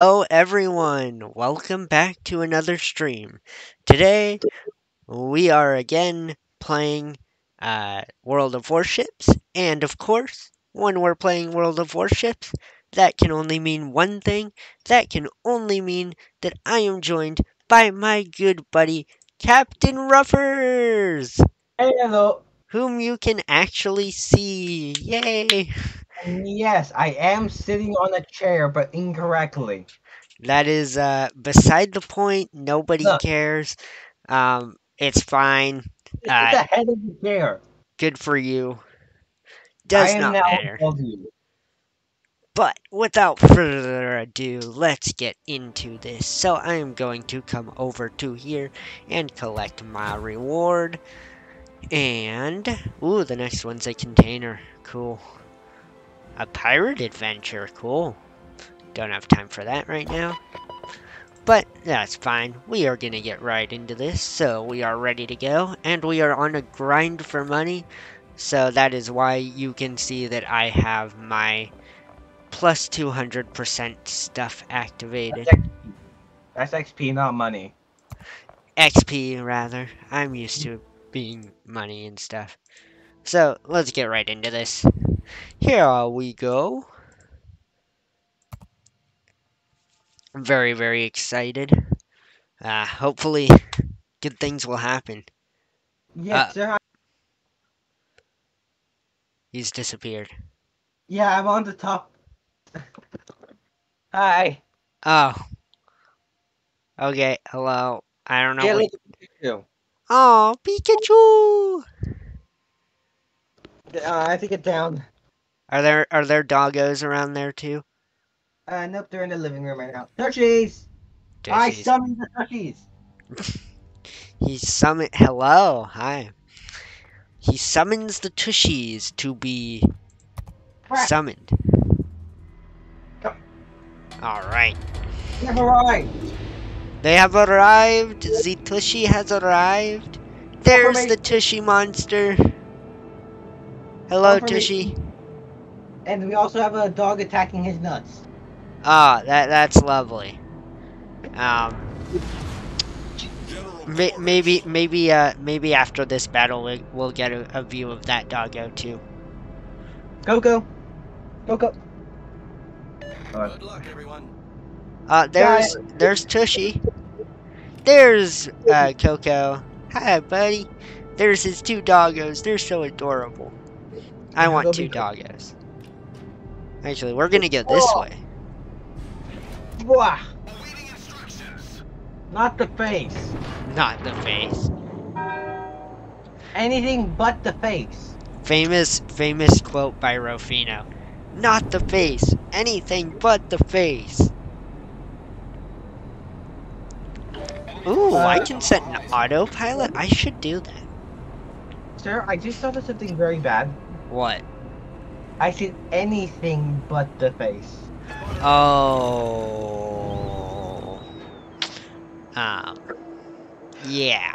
Hello everyone, welcome back to another stream. Today we are again playing uh, World of Warships, and of course, when we're playing World of Warships, that can only mean one thing. That can only mean that I am joined by my good buddy Captain Ruffers, Hey, hello. Whom you can actually see. Yay! Yes, I am sitting on a chair, but incorrectly. That is uh, beside the point. Nobody Look. cares. Um, it's fine. It's Uh, the head of the chair. Good for you. Does I am not now matter. But without further ado, let's get into this. So I am going to come over to here and collect my reward. And, ooh, the next one's a container. Cool. A pirate adventure. Cool. Don't have time for that right now. But that's fine. We are going to get right into this. So we are ready to go. And we are on a grind for money. So that is why you can see that I have my plus 200% stuff activated. That's XP. That's XP, not money. XP, rather. I'm used to being money and stuff. So, let's get right into this. Here we go. I'm very, very excited. Uh, hopefully, good things will happen. Yes, Uh, sir. I- He's disappeared. Yeah, I'm on the top. Hi. Oh. Okay, hello. I don't know Yeah, what... look at you. Oh, Pikachu! Uh, I have to get down. Are there are there doggos around there too? Uh, nope, they're in the living room right now. Tushies! I Tushies. summoned the tushies! He summon. Hello, hi. He summons the tushies to be Crap, summoned. Come. All right, never mind. They have arrived. The tushy has arrived. There's the Confirmation. tushy monster. Hello, Confirmation. tushy. And we also have a dog attacking his nuts. Ah, that that's lovely. Um, maybe maybe uh maybe after this battle we, we'll get a, a view of that doggo too. Go, go. Go, go. Good luck, everyone. Uh, there's there's Tushy. There's uh Coco. Hi, buddy. There's his two doggos. They're so adorable. I Yeah, want two cool. doggos. Actually, we're gonna go this Oh. way. Wah! Not the face. Not the face. Anything but the face. Famous famous quote by Rofino. Not the face. Anything but the face. Ooh, I Uh, can set an autopilot. I should do that. Sir, I just thought of something very bad. What? I said anything but the face. Oh. Um. Yeah.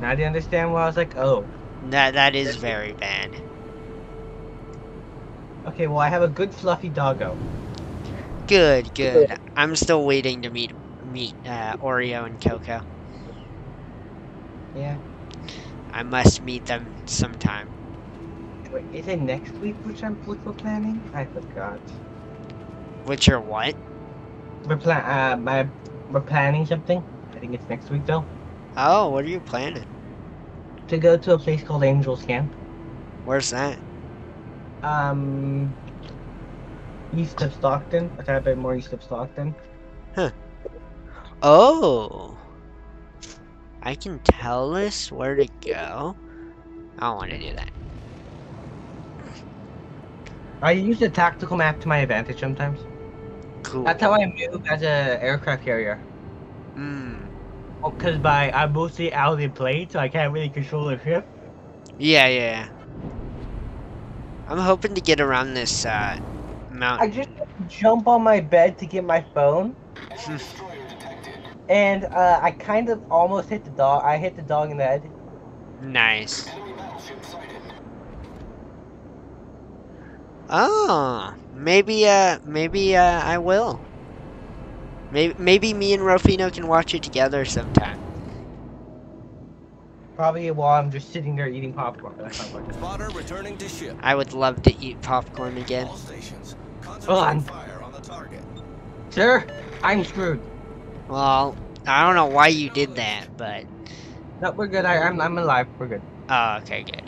Now do you understand why I was like, oh. That that is very bad. Okay, well I have a good fluffy doggo. Good, good. I'm still waiting to meet meet uh, Oreo and Coco. Yeah. I must meet them sometime. Wait, is it next week which I'm we're planning? I forgot. Which are what? We're plan uh my we're planning something. I think it's next week though. Oh, what are you planning? To go to a place called Angel's Camp. Where's that? Um east of Stockton. A tad bit more east of Stockton. Oh. I can tell us where to go. I don't want to do that. I use the tactical map to my advantage sometimes. Cool. That's how I move as an aircraft carrier. Hmm. Because by I'm mostly out of the plane, so I can't really control the ship. Yeah, yeah. yeah. I'm hoping to get around this uh, mountain. I just jump on my bed to get my phone. and uh, I kind of almost hit the dog. I hit the dog in the head. nice. Enemy. Oh, maybe uh, maybe uh, I will. Maybe, maybe me and Rufino can watch it together sometime. Probably while I'm just sitting there eating popcorn. but That's not working. Spotter returning to ship. I would love to eat popcorn again. All stations. Hold on. Concentrate fire on the target. Sir, I'm screwed. Well, I don't know why you did that, but No, we're good. I, I'm I'm alive. We're good. oh, okay, good.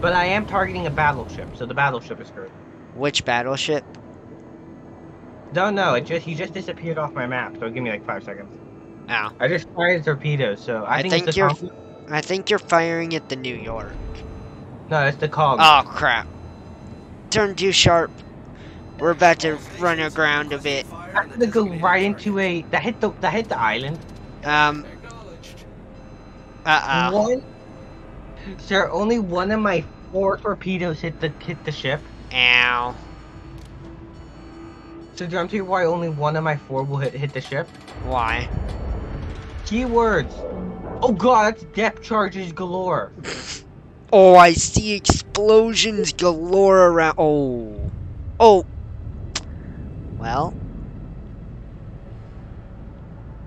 But I am targeting a battleship, so the battleship is screwed. Which battleship? Don't know. It just he just disappeared off my map. So give me like five seconds. Oh, I just fired torpedoes, so I, I think, think you're- I think you're firing at the New York. No, it's the cog. Oh crap! Turn too sharp. We're about to run aground a bit. I'm gonna go right into a that hit the that hit the island. Um. Uh oh. One. Sir, only one of my four torpedoes hit the hit the ship. Ow. So do you want to why only one of my four will hit hit the ship? Why? Keywords. Oh god, that's depth charges galore. Oh, I see explosions galore around. Oh. Oh. Well.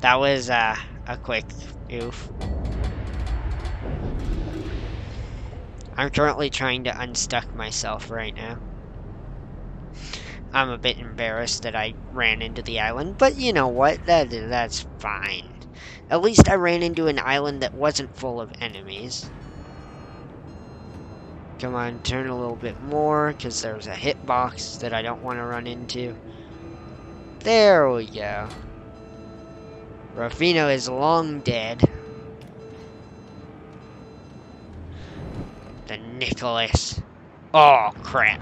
That was uh, a quick oof. I'm currently trying to unstuck myself right now. I'm a bit embarrassed that I ran into the island, but you know what? That that's fine. At least I ran into an island that wasn't full of enemies. Come on, turn a little bit more, because there's a hitbox that I don't want to run into. There we go. Rufino is long dead. The Nicholas. Oh, crap.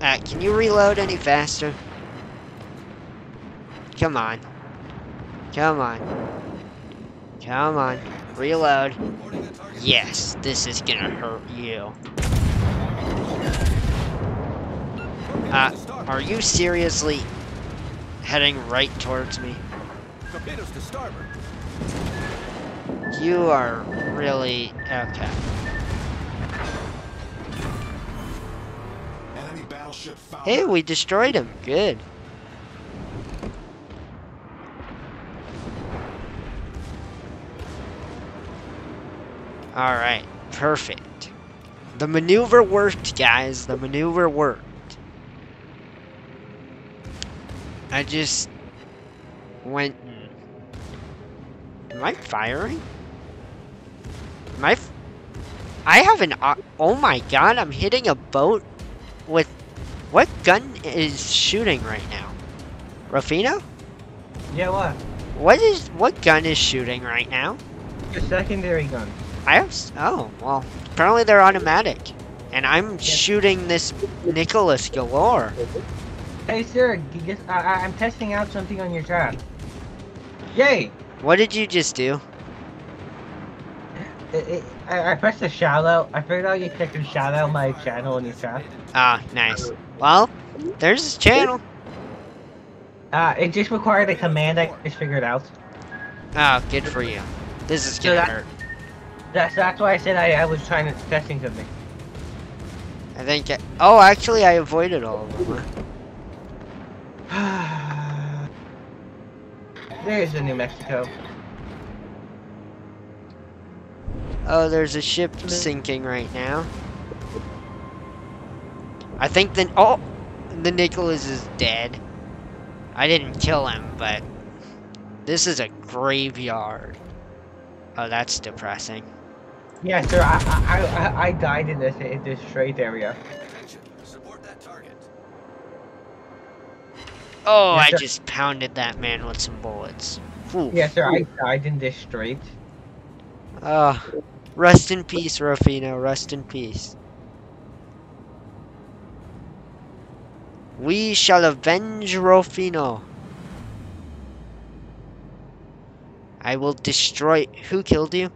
Uh, can you reload any faster? Come on. Come on. Come on. Reload. Yes, this is gonna hurt you. Uh, to starboard. Are you seriously heading right towards me? Torpedoes to starboard. You are really okay. Enemy battleship found. Hey, we destroyed him. Good. All right, perfect. The maneuver worked, guys. The maneuver worked. I just went. Am I firing? Am I? f- I have an. Oh my god! I'm hitting a boat with what gun is shooting right now? Rufino? Yeah, what? What is what gun is shooting right now? Your secondary gun. I have oh well apparently they're automatic, and I'm shooting this Nicholas galore. Hey, sir, I, I, I'm testing out something on your chat. Yay! What did you just do? It, it, I, I pressed a shout out. I figured out you can shout out my channel in your chat. Ah, nice. Well, there's his channel. Uh, it just required a command I just figured out. Oh, good for you. This is So gonna that- hurt. That's that's why I said I, I was trying to testing something. I think. I, oh, actually, I avoided all of them. huh? There's the New Mexico. Oh, there's a ship sinking right now. I think the oh, the Nicholas is dead. I didn't kill him, but this is a graveyard. Oh, that's depressing. Yeah, sir, I I, I, I died in this in this straight area. Oh, Yes, I sir. just pounded that man with some bullets. Oof. Yeah, sir, I died in this straight. Ah, rest in peace, Rufino. Rest in peace. We shall avenge Rufino. I will destroy. Who killed you?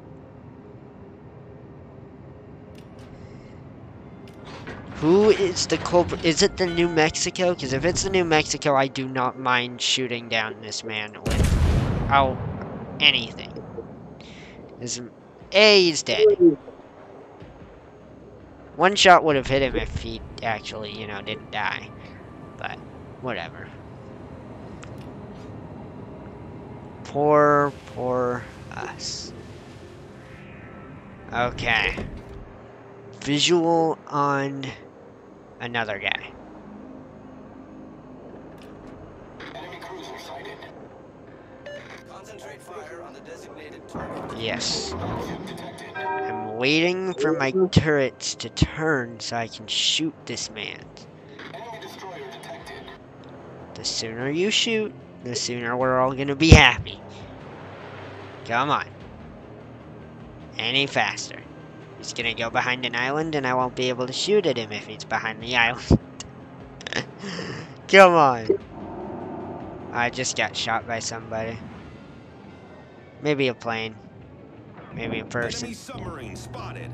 Who is the culprit? Is it the New Mexico? Because if it's the New Mexico, I do not mind shooting down this man with oh anything. Is A, he's dead. One shot would have hit him if he actually, you know, didn't die. But, whatever. Poor, poor us. Okay. Visual on another guy. Concentrate fire on the designated target. Yes. I'm waiting for my turrets to turn so I can shoot this man. The sooner you shoot, the sooner we're all gonna be happy. Come on. Any faster. He's gonna go behind an island and I won't be able to shoot at him if he's behind the island. Come on. I just got shot by somebody. Maybe a plane. Maybe a person. Submarine spotted.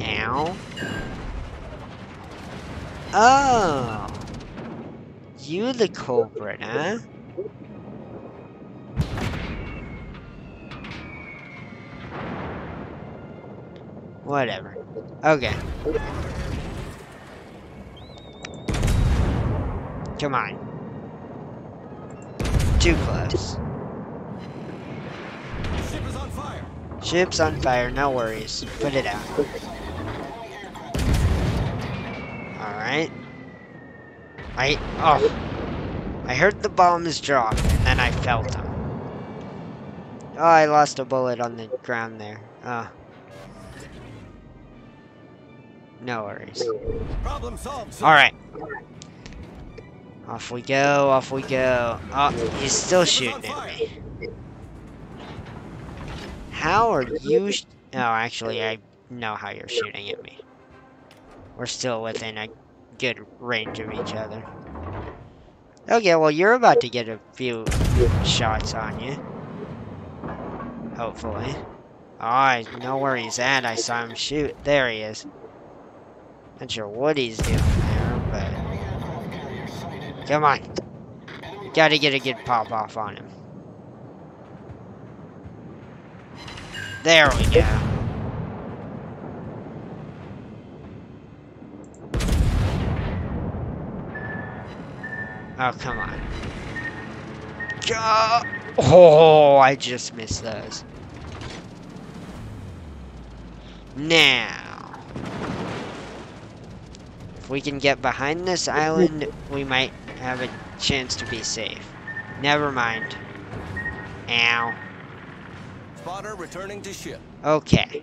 Ow. Oh. You the culprit, huh? Whatever. Okay. Come on. Too close. Ship is on fire. Ship's on fire, no worries. Put it out. Alright. I. Oh. I heard the bombs drop, and then I felt them. Oh, I lost a bullet on the ground there. Oh. No worries. Problem solved. sir. Alright. Off we go, off we go. Oh, he's still shooting at me. How are you? Sh- oh, actually, I know how you're shooting at me. We're still within a good range of each other. Okay, well, you're about to get a few shots on you. Hopefully. Oh, I know where he's at. I saw him shoot. There he is. Not sure what he's doing there, but... Come on. Gotta get a good pop off on him. There we go. Oh, come on. Oh, I just missed those. Now. If we can get behind this island, we might have a chance to be safe. Never mind. Ow. Spotter returning to ship. Okay.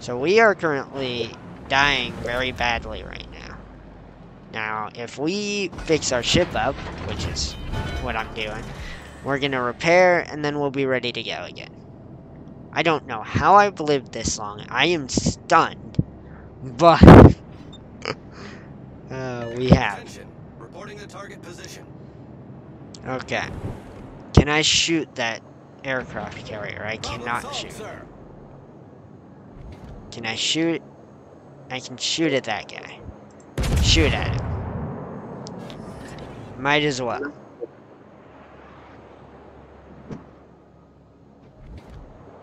So we are currently dying very badly right now. Now, if we fix our ship up, which is what I'm doing, we're gonna repair and then we'll be ready to go again. I don't know how I've lived this long. I am stunned. But uh, we have. Attention. Reporting the target position. Okay. Can I shoot that aircraft carrier? I cannot solved, shoot. sir. Can I shoot? I can shoot at that guy. Shoot at him. Might as well.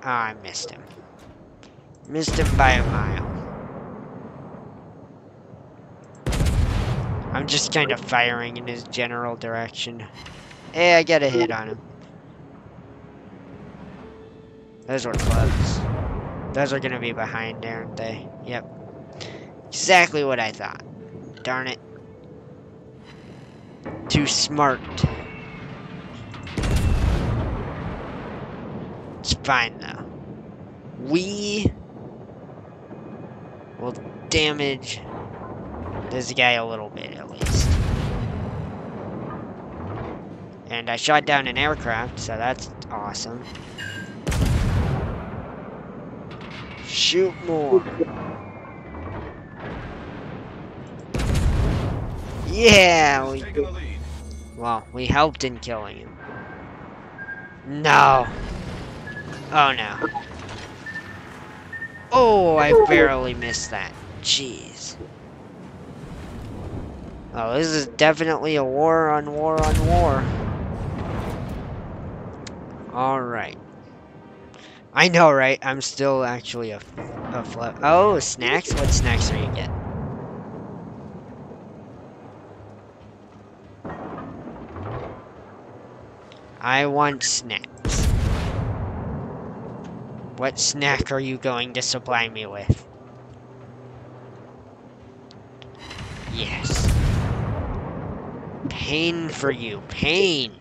Oh, I missed him. Missed him by a mile. I'm just kind of firing in his general direction. Hey, I got a hit on him. Those were close. Those are gonna be behind, aren't they? Yep. Exactly what I thought. Darn it. Too smart. It's fine though. We will damage this guy a little bit at least. And I shot down an aircraft, so that's awesome. Shoot more. Yeah, we, Taking the lead. well, we helped in killing him. No. Oh no. Oh, I barely missed that. Jeez. Oh, this is definitely a war on war on war. Alright. I know, right? I'm still actually a, a float. Oh, snacks? What snacks are you getting? I want snacks. What snack are you going to supply me with? Yes. Pain for you. Pain.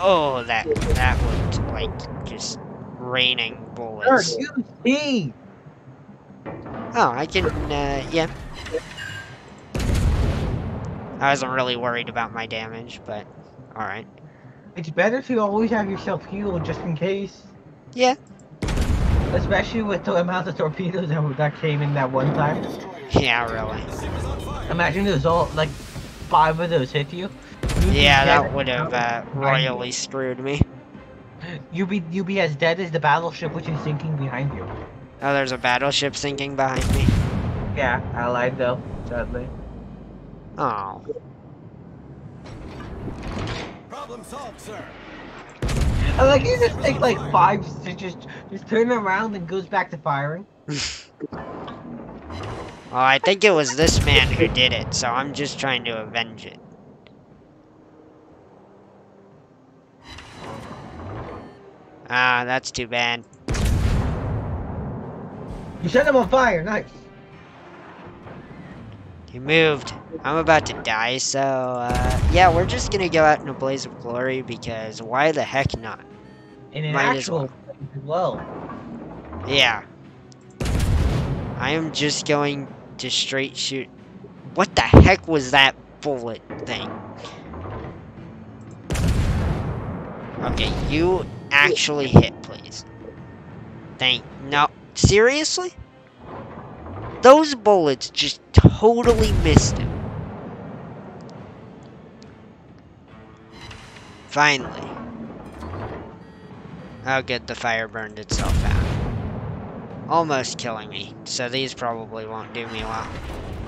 Oh, that that looked like just raining bullets. you see! Oh, I can, uh, yeah. I wasn't really worried about my damage, but alright. It's better to always have yourself healed just in case. Yeah. Especially with the amount of torpedoes that, that came in that one time. Yeah, really. The ship is. Imagine those all, like, five of those hit you. You'd Yeah, that would have uh, royally screwed me. You'd be, you'd be as dead as the battleship which is sinking behind you. Oh, there's a battleship sinking behind me. Yeah, allied though, sadly. Oh. Problem solved, sir. I like you just take like five stitches, just turn around and goes back to firing. Well, I think it was this man who did it, so I'm just trying to avenge it. Ah, that's too bad. You set him on fire, nice. He moved. I'm about to die, so, uh, yeah, we're just gonna go out in a blaze of glory because why the heck not? And an Might actual as well. Yeah. I am just going to straight shoot. What the heck was that bullet thing? Okay, you actually hit, please. Thank. No. Seriously? Those bullets just totally missed him. Finally. I'll get the fire burned itself out. Almost killing me, so these probably won't do me well.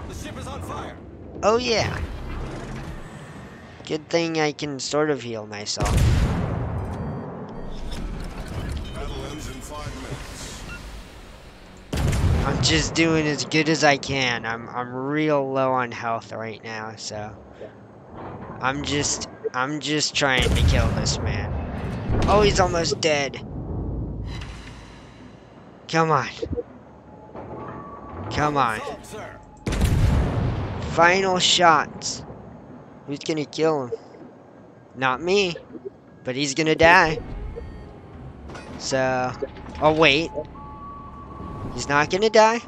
The ship is on fire. Oh yeah. Good thing I can sort of heal myself. I'm just doing as good as I can. I'm I'm real low on health right now, so I'm just I'm just trying to kill this man. Oh, he's almost dead. Come on. Come on. Final shots. Who's gonna kill him? Not me. But he's gonna die. So. Oh, wait. He's not gonna die?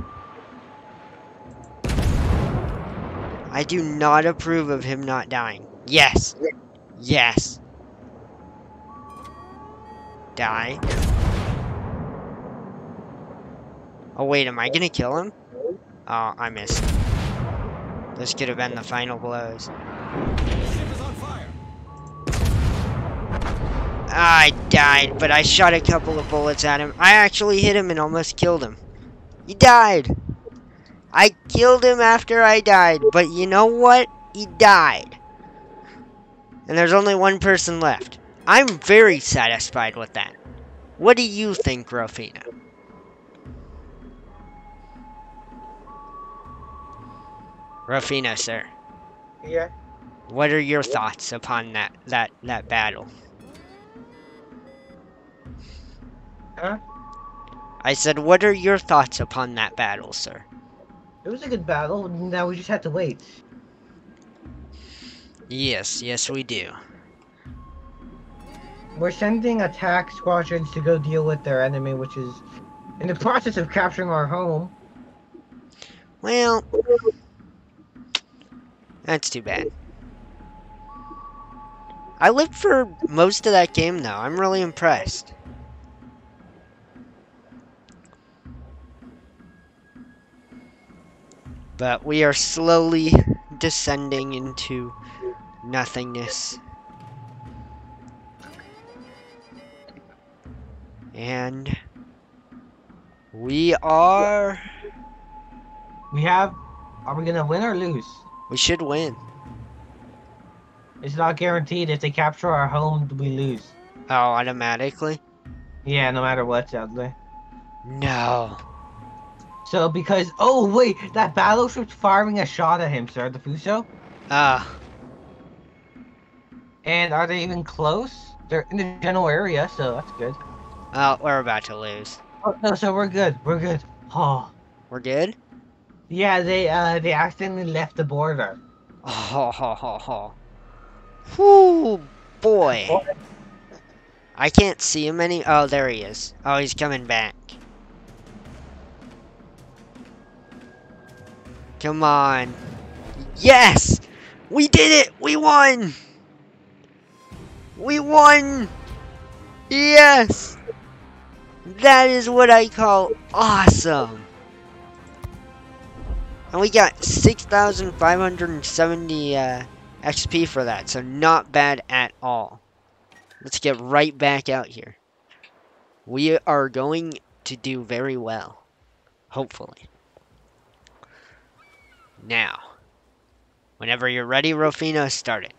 I do not approve of him not dying. Yes. Yes. Die. Oh, wait, am I gonna kill him? Oh, I missed. This could have been the final blows. I died, but I shot a couple of bullets at him. I actually hit him and almost killed him. He died. I killed him after I died, but you know what? He died. And there's only one person left. I'm very satisfied with that. What do you think, Rofina? Rofina, sir. Yeah. What are your thoughts upon that that that battle? Huh? I said, what are your thoughts upon that battle, sir? It was a good battle. Now we just have to wait. Yes, yes, we do. We're sending attack squadrons to go deal with their enemy, which is in the process of capturing our home. Well, that's too bad. I lived for most of that game, though. I'm really impressed. But we are slowly descending into nothingness. And we are. We have. Are we gonna win or lose? We should win. It's not guaranteed. If they capture our home, we lose. Oh, automatically? Yeah, no matter what, sadly. No. So because oh wait, that battleship's firing a shot at him, sir, the Fuso. Ah, And are they even close? They're in the general area, so that's good. oh, we're about to lose. Oh, no, so we're good. We're good. Oh. We're good? Yeah, they uh they accidentally left the border. Oh, ho, ho, ho. Whoo, boy. I can't see him any. Oh, there he is. Oh, he's coming back. Come on. Yes! We did it! We won! We won! Yes! That is what I call awesome! And we got 6,570 uh, XP for that, so not bad at all. Let's get right back out here. We are going to do very well. Hopefully. Now. Whenever you're ready, Rofino, start it.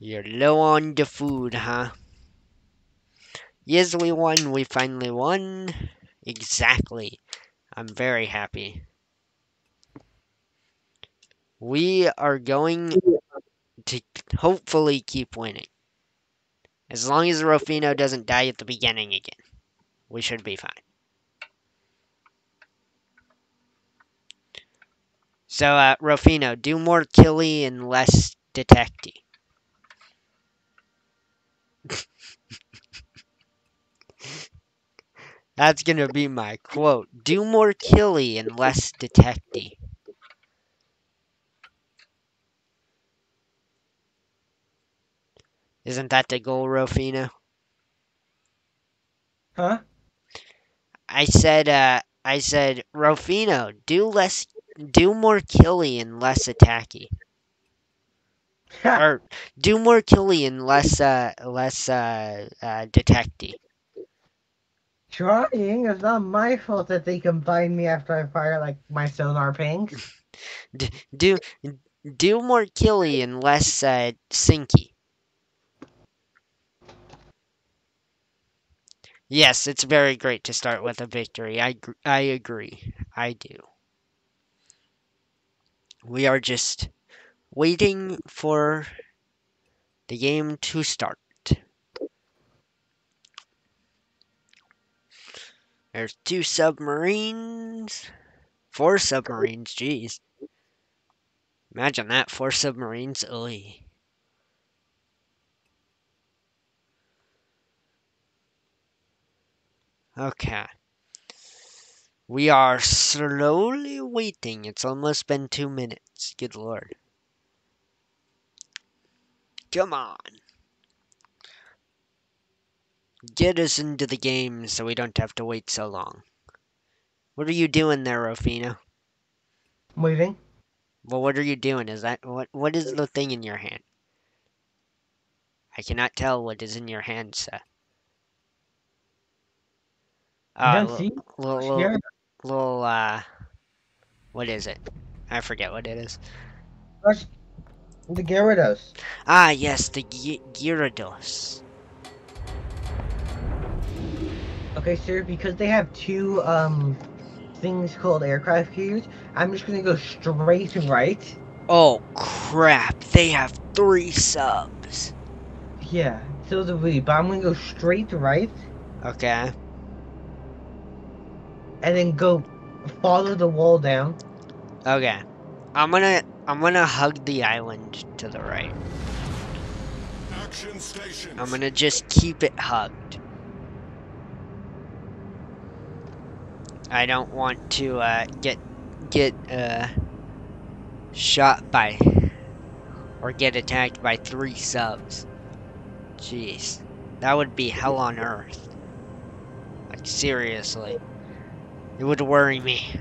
You're low on the food, huh? Yes, we won. We finally won. Exactly. I'm very happy. We are going to hopefully keep winning. As long as Rofino doesn't die at the beginning again, we should be fine. So, uh, Rofino, do more killy and less detecty. That's gonna be my quote. Do more killy and less detecty. Isn't that the goal, Rofino? Huh? I said, uh, I said, Rofino, do less, do more killy and less attacky. or do more killy and less, uh, less, uh, uh, detecty. Trying. It's not my fault that they combine me after I fire like my sonar pings. Do, do more killy and less, uh, sinky. Yes, it's very great to start with a victory. I, gr- I agree. I do. We are just waiting for the game to start. There's two submarines. Four submarines, jeez. Imagine that, four submarines. Oy. Okay. We are slowly waiting. It's almost been two minutes. Good lord. Come on. Get us into the game so we don't have to wait so long. What are you doing there, Rofino? Waiting. Well, what are you doing? Is that what? What is the thing in your hand? I cannot tell what is in your hand, sir. Uh, don't little, see? little, little, little, uh, what is it? I forget what it is. The Gyarados. Ah, yes, the Gy- Gyarados. Okay, sir, because they have two um things called aircraft carriers, I'm just gonna go straight right. Oh, crap. They have three subs. Yeah, so do we, but I'm gonna go straight to right Okay. and then go follow the wall down. Okay. I'm gonna, I'm gonna hug the island to the right. Action stations. I'm gonna just keep it hugged. I don't want to uh, get get uh, shot by or get attacked by three subs. Jeez, that would be hell on earth. Like seriously, it would worry me.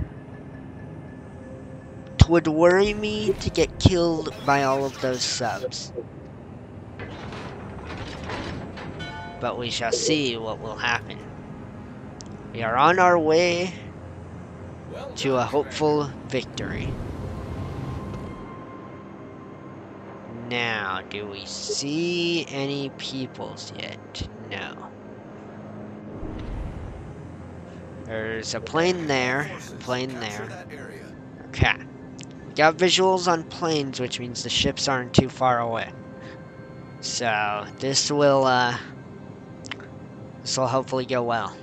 It would worry me to get killed by all of those subs. but we shall see what will happen. We are on our way to a hopeful victory. Now, do we see any peoples yet? No. There's a plane there, a plane there. Okay. Got visuals on planes, which means the ships aren't too far away. So, this will, uh, this will hopefully go well.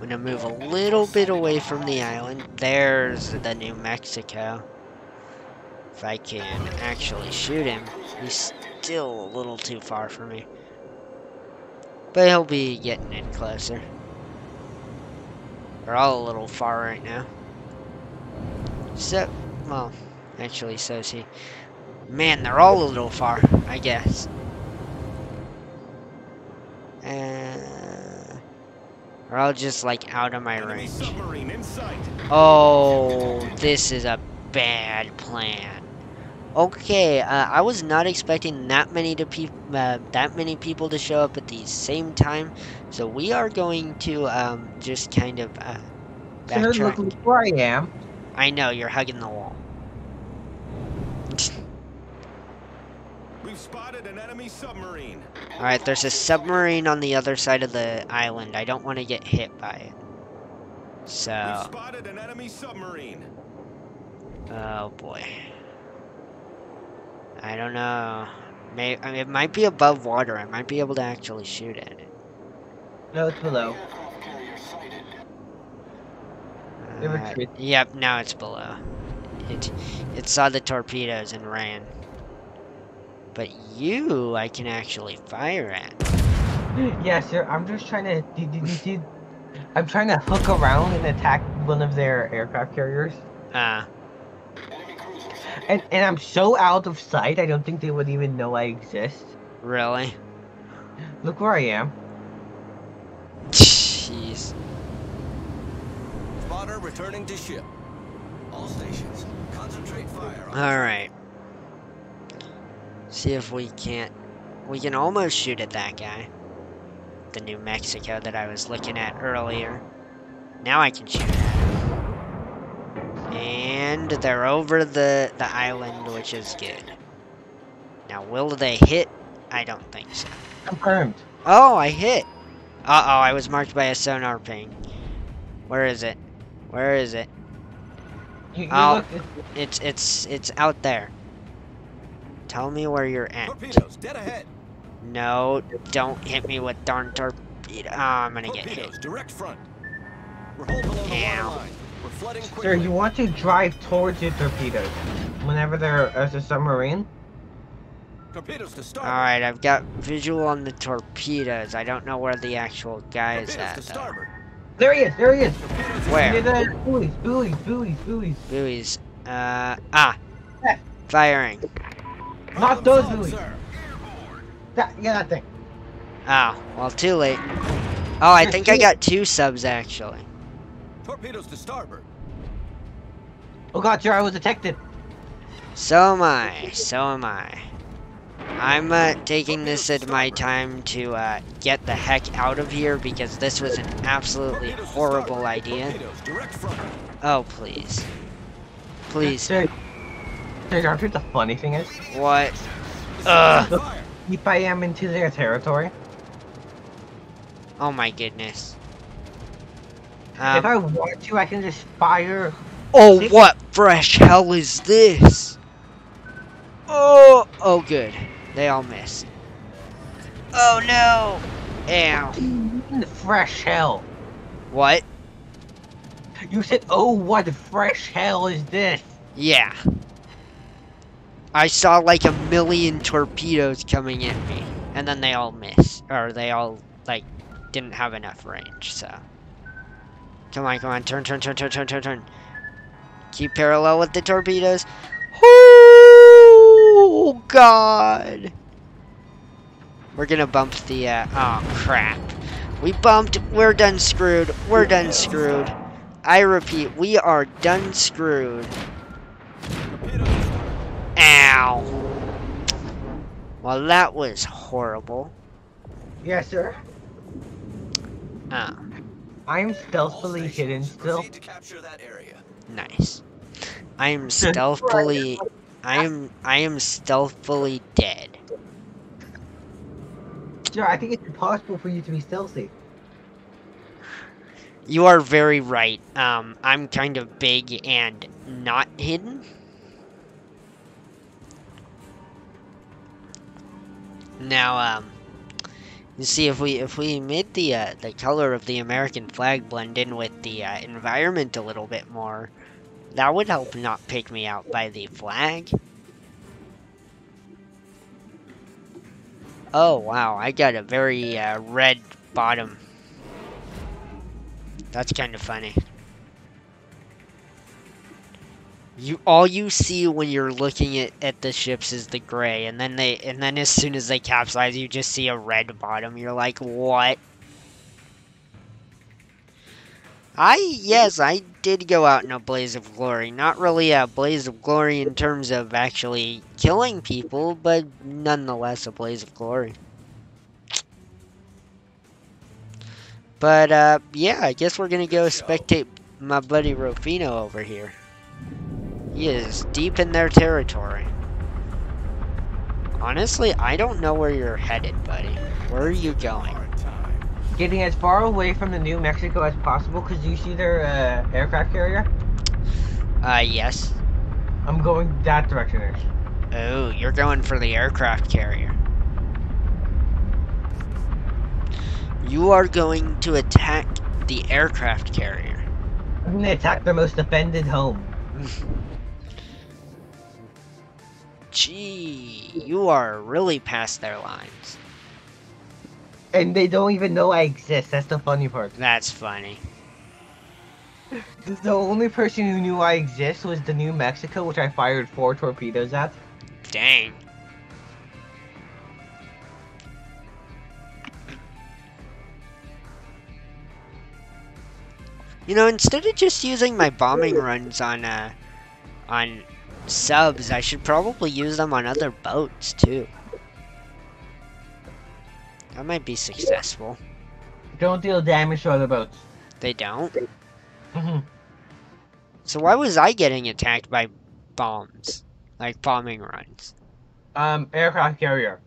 I'm gonna move a little bit away from the island. There's the New Mexico. If I can actually shoot him, he's still a little too far for me. But he'll be getting in closer. They're all a little far right now. So, well, actually, so is he. Man, they're all a little far, I guess. They're all just like out of my Enemy range. submarine in sight. Oh, this is a bad plan. Okay, uh, I was not expecting that many to peop uh, that many people to show up at the same time, so we are going to um, just kind of uh, backtrack. look, look where I am. I know you're hugging the wall. We've spotted an enemy submarine. All right, there's a submarine on the other side of the island. I don't want to get hit by it. We've So, spotted an enemy submarine. oh boy. I don't know. May I mean, it might be above water. I might be able to actually shoot at it. No, it's below. Uh, yep, now it's below. It it saw the torpedoes and ran. But you, I can actually fire at. Yeah, sir. I'm just trying to. Did, I'm trying to hook around and attack one of their aircraft carriers. Ah, And and I'm so out of sight. I don't think they would even know I exist. really? Look where I am. Jeez. Spotter returning to ship. All stations, concentrate fire Alright. See if we can't. We can almost shoot at that guy. The New Mexico that I was looking at earlier. Now I can shoot at him. And they're over the, the island, which is good. Now, will they hit? I don't think so. Confirmed. Oh, I hit! Uh oh, I was marked by a sonar ping. Where is it? Where is it? You, you Ow. look. It's, It's it's it's out there. Tell me where you're at. Torpedoes dead ahead. No, don't hit me with darn torpedo. Oh, I'm gonna get hit. Torpedoes direct front. We're hull below the Ow. line. We're flooding quickly. sir, you want to drive towards the torpedoes whenever they're as a submarine. Torpedoes to starboard. Alright, I've got visual on the torpedoes. I don't know where the actual guy is Torpedoes at to though. starboard. There he is. There he is. Torpedoes Where? Near the buoys, buoys, buoys, buoys. Buoys. Uh ah. Firing. Not those solved, buoys. sir. That, yeah, that thing. Oh, well too late. Oh, I think I got two subs actually. Torpedoes to starboard. Oh god, sir, I was detected. So am I. So am I. I'm uh, taking this at my time to uh, get the heck out of here because this was an absolutely horrible idea. Torpedoes direct front. Oh, please. Please. Sir, sir, aren't you the funny thing is? What? Ugh. If I am into their territory, Oh my goodness. if Um, I want to, I can just fire. oh, what fresh hell is this? Oh, oh good. They all missed. Oh no! Ow. in fresh hell. What? You said, "Oh, what fresh hell is this?" Yeah. I saw like a million torpedoes coming at me, and then they all missed, or they all like didn't have enough range. So, come on, come on, turn, turn, turn, turn, turn, turn, turn. Keep parallel with the torpedoes. Oh God! We're gonna bump the. Uh, oh crap! We bumped. We're done screwed. We're done screwed. I repeat, we are done screwed. Torpedoes. Ow. Well, that was horrible. Yes, sir. Oh. I am stealthily hidden still. to capture that area. Nice. I am stealthily. I am. I am stealthily dead. Sure, I think it's impossible for you to be stealthy. You are very right. Um, I'm kind of big and not hidden. Now, um, you see if we if we made the uh, the color of the American flag blend in with the uh, environment a little bit more, that would help not pick me out by the flag. Oh wow, I got a very uh, red bottom. That's kind of funny. You all you see when you're looking at, at the ships is the gray, and then they and then as soon as they capsize, you just see a red bottom. You're like, what? I yes, I did go out in a blaze of glory. Not really a blaze of glory in terms of actually killing people, but nonetheless a blaze of glory. But uh, yeah, I guess we're gonna go spectate my buddy Rufino over here. He is deep in their territory. Honestly, I don't know where you're headed, buddy. Where are you going? Getting as far away from the New Mexico as possible, because you see their uh, aircraft carrier? Uh, yes. I'm going that direction. Ish. Oh, you're going for the aircraft carrier. You are going to attack the aircraft carrier. I'm gonna attack their most defended home. Gee, you are really past their lines. And they don't even know I exist. That's the funny part. That's funny. The only person who knew I exist was the New Mexico, which I fired four torpedoes at. Dang. You know, instead of just using my bombing runs on uh on subs, I should probably use them on other boats too. That might be successful. Don't deal damage to other boats. They don't. Mhm. So why was I getting attacked by bombs? Like bombing runs? um, aircraft carrier.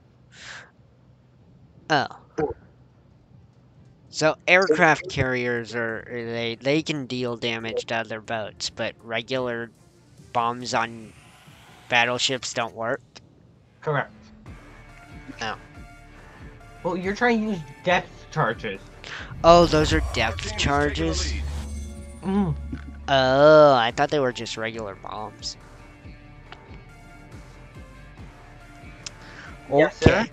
Oh. So aircraft carriers are they they can deal damage to other boats, but regular bombs on battleships don't work. Correct. Oh. Well, you're trying to use depth charges. Oh, those are depth Teams take the charges. Mm. Oh, I thought they were just regular bombs. Yes, sir. Okay.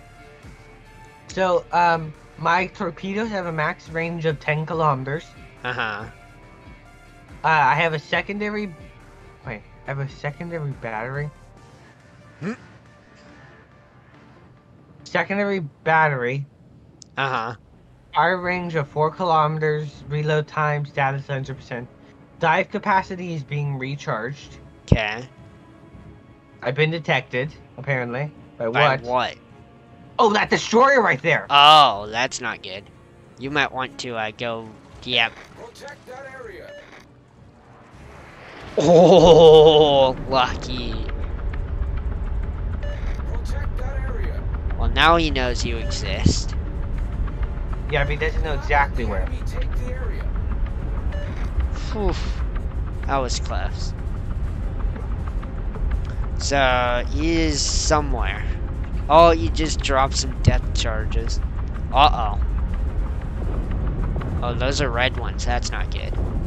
So, um, my torpedoes have a max range of 10 kilometers. Uh huh. Uh, I have a secondary. Wait, I have a secondary battery. Hmm? Secondary battery. Uh huh. Fire range of 4 kilometers. Reload time, status 100%. Dive capacity is being recharged. Okay. I've been detected, apparently. By By what? what? Oh, that destroyer right there! Oh, that's not good. You might want to uh, go. Yep. Protect that area. Oh, lucky. Protect that area. Well, now he knows you exist. yeah, but he doesn't know exactly where. Enemy take the area. Phew. That was close. So, he is somewhere. Oh, you just dropped some depth charges. Uh-oh. Oh, those are red ones. That's not good.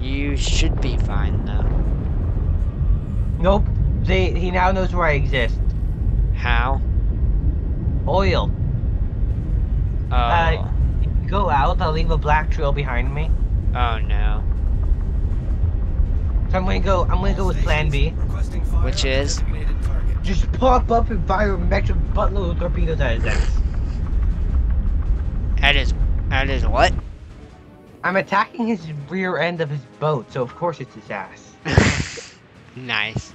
You should be fine, though. Nope. They, he now knows where I exist. How? Oil. Oh. Uh, Go out, I'll leave a black trail behind me. oh, no. So I'm gonna go, I'm gonna go with plan B. Which is? Just pop up and fire a extra buttload of torpedoes at his ass. At his, at his what? I'm attacking his rear end of his boat, so of course it's his ass. nice.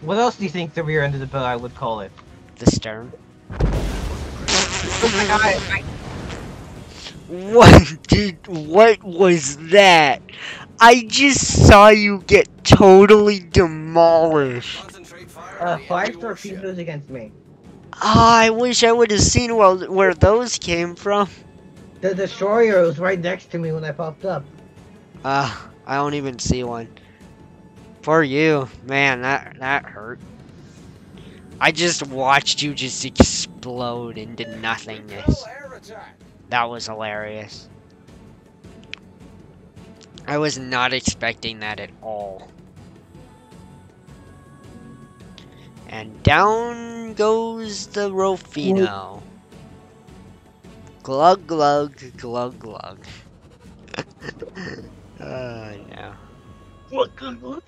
What else do you think the rear end of the boat I would call it? The stern. I, What did what was that? I just saw you get totally demolished. Concentrate fire I, uh, five enemy warship. torpedoes against me. Ah, I wish I would have seen well where those came from. The destroyer was right next to me when I popped up. Ah, I don't even see one. For you, man, that that hurt. I just watched you just explode into nothingness. That was hilarious. I was not expecting that at all. And down goes the Rofino. Glug glug glug glug. oh no. What glog?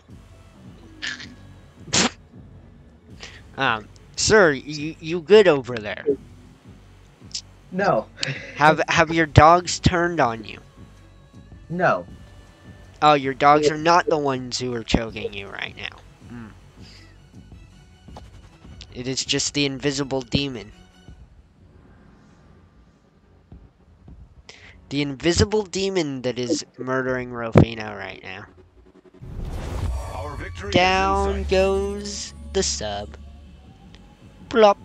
Um, sir, you you good over there? No, Have have your dogs turned on you? no. Oh, your dogs are not the ones who are choking you right now. Hmm. It is just the invisible demon. The invisible demon that is murdering Rofino right now. Down goes the sub. Blop,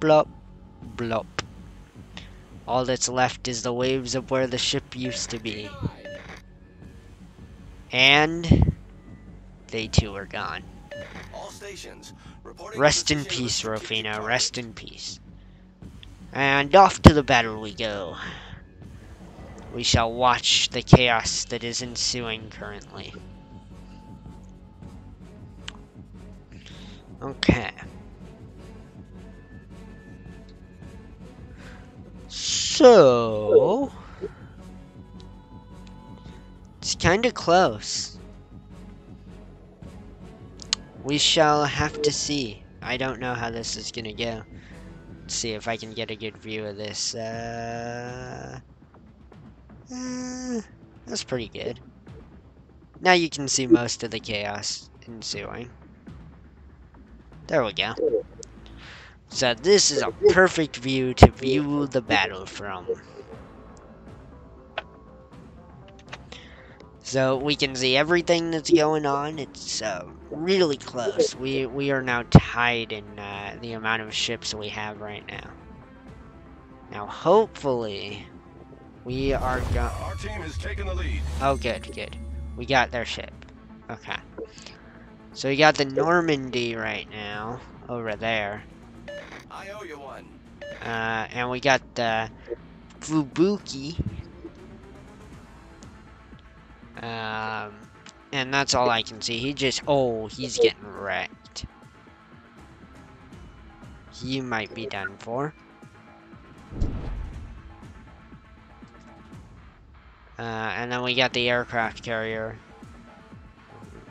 blop, blop. All that's left is the waves of where the ship used to be. And they too are gone. All stations Rest in peace, Rofino. Rest in peace. And off to the battle we go. We shall watch the chaos that is ensuing currently. Okay. So. It's kind of close. We shall have to see. I don't know how this is gonna go. Let's see if I can get a good view of this. Uh, uh, that's pretty good. Now you can see most of the chaos ensuing. There we go. So this is a perfect view to view the battle from. So we can see everything that's going on. It's uh, really close. We we are now tied in uh, the amount of ships we have right now. Now hopefully we are going. Our team has taken the lead. Oh, good, good. We got their ship. Okay. So we got the Normandy right now over there, I owe you one. uh, and we got the Fubuki. Um, and that's all I can see. He just oh, he's getting wrecked. He might be done for. Uh, and then we got the aircraft carrier.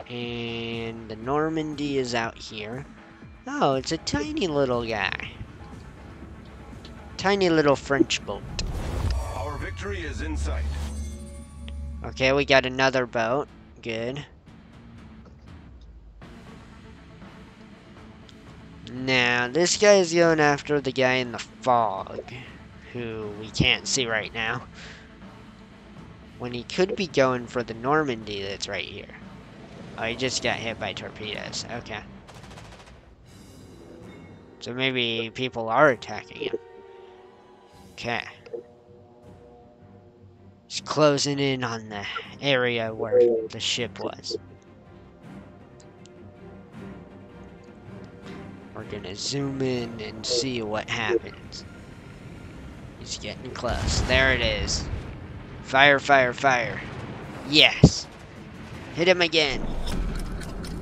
And the Normandy is out here. Oh, it's a tiny little guy. Tiny little French boat. Our victory is in sight. Okay, we got another boat. Good. Now, this guy is going after the guy in the fog, who we can't see right now. When he could be going for the Normandy that's right here. Oh, he just got hit by torpedoes. Okay. So maybe people are attacking him. Okay. He's closing in on the area where the ship was. We're gonna zoom in and see what happens. He's getting close. There it is. Fire, fire, fire. Yes. Hit him again.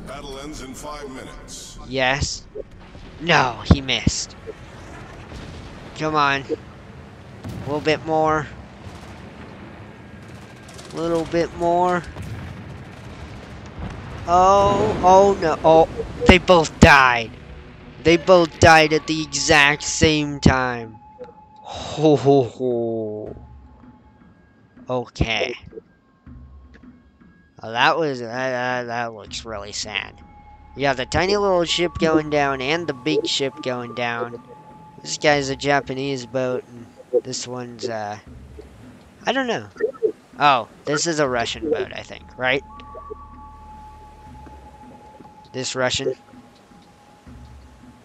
Battle ends in five minutes. Yes. No, he missed. Come on. A little bit more. A little bit more. Oh, oh no. Oh, they both died. They both died at the exact same time. Ho ho ho. Okay. Well, that was that, that, that looks really sad. You got the tiny little ship going down and the big ship going down. This guy's a Japanese boat, and this one's, uh, I don't know. Oh, this is a Russian boat, I think, right? This Russian?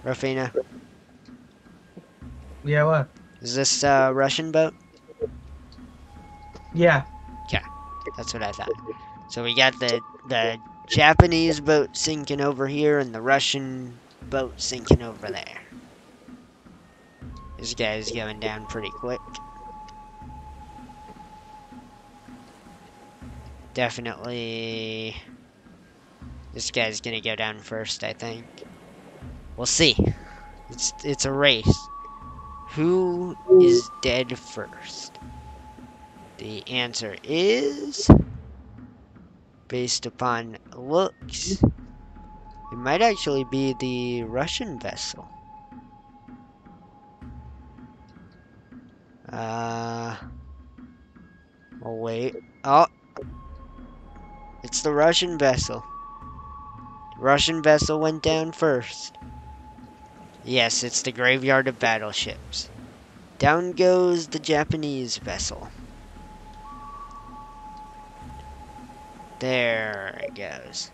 Rafina? Yeah, what? Is this a Russian boat? Yeah. Yeah, That's what I thought. So we got the the Japanese boat sinking over here and the Russian boat sinking over there. This guy's going down pretty quick. Definitely this guy's gonna go down first, I think. We'll see. It's it's a race. Who is dead first? The answer is based upon looks. It might actually be the Russian vessel. Uh Oh wait. Oh It's the Russian vessel. Russian vessel went down first. Yes, it's the graveyard of battleships. Down goes the Japanese vessel. There it goes.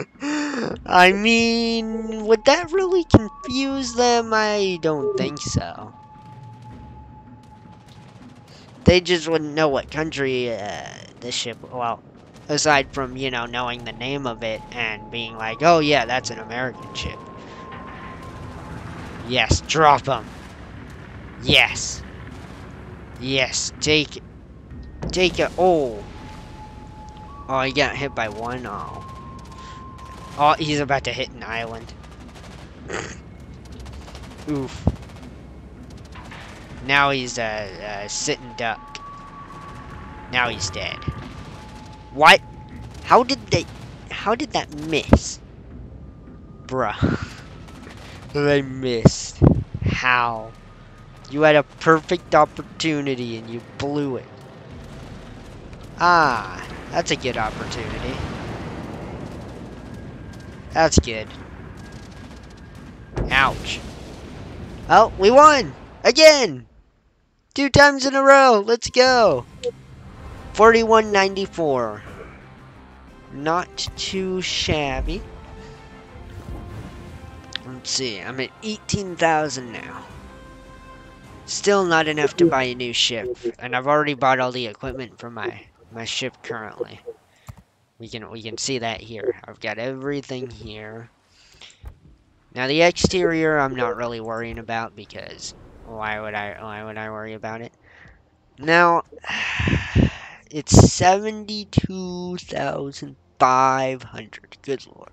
I mean, would that really confuse them? I don't think so. They just wouldn't know what country uh, the ship, well, aside from, you know, knowing the name of it and being like, oh yeah, that's an American ship. Yes, drop them. Yes. Yes, take it. Take it. Oh. Oh, he got hit by one. Oh. Oh, he's about to hit an island. Oof. Now he's a uh, uh, sitting duck. Now he's dead. What? How did they? How did that miss? Bruh. they missed. How? You had a perfect opportunity and you blew it. Ah, that's a good opportunity. That's good. Ouch. Oh, we won! Again! Two times in a row! Let's go! 41.94. Not too shabby. Let's see, I'm at 18,000 now. Still not enough to buy a new ship, and I've already bought all the equipment for my my ship currently. We can we can see that here. I've got everything here. Now the exterior I'm not really worrying about because why would I why would I worry about it? Now it's 72,500. Good lord.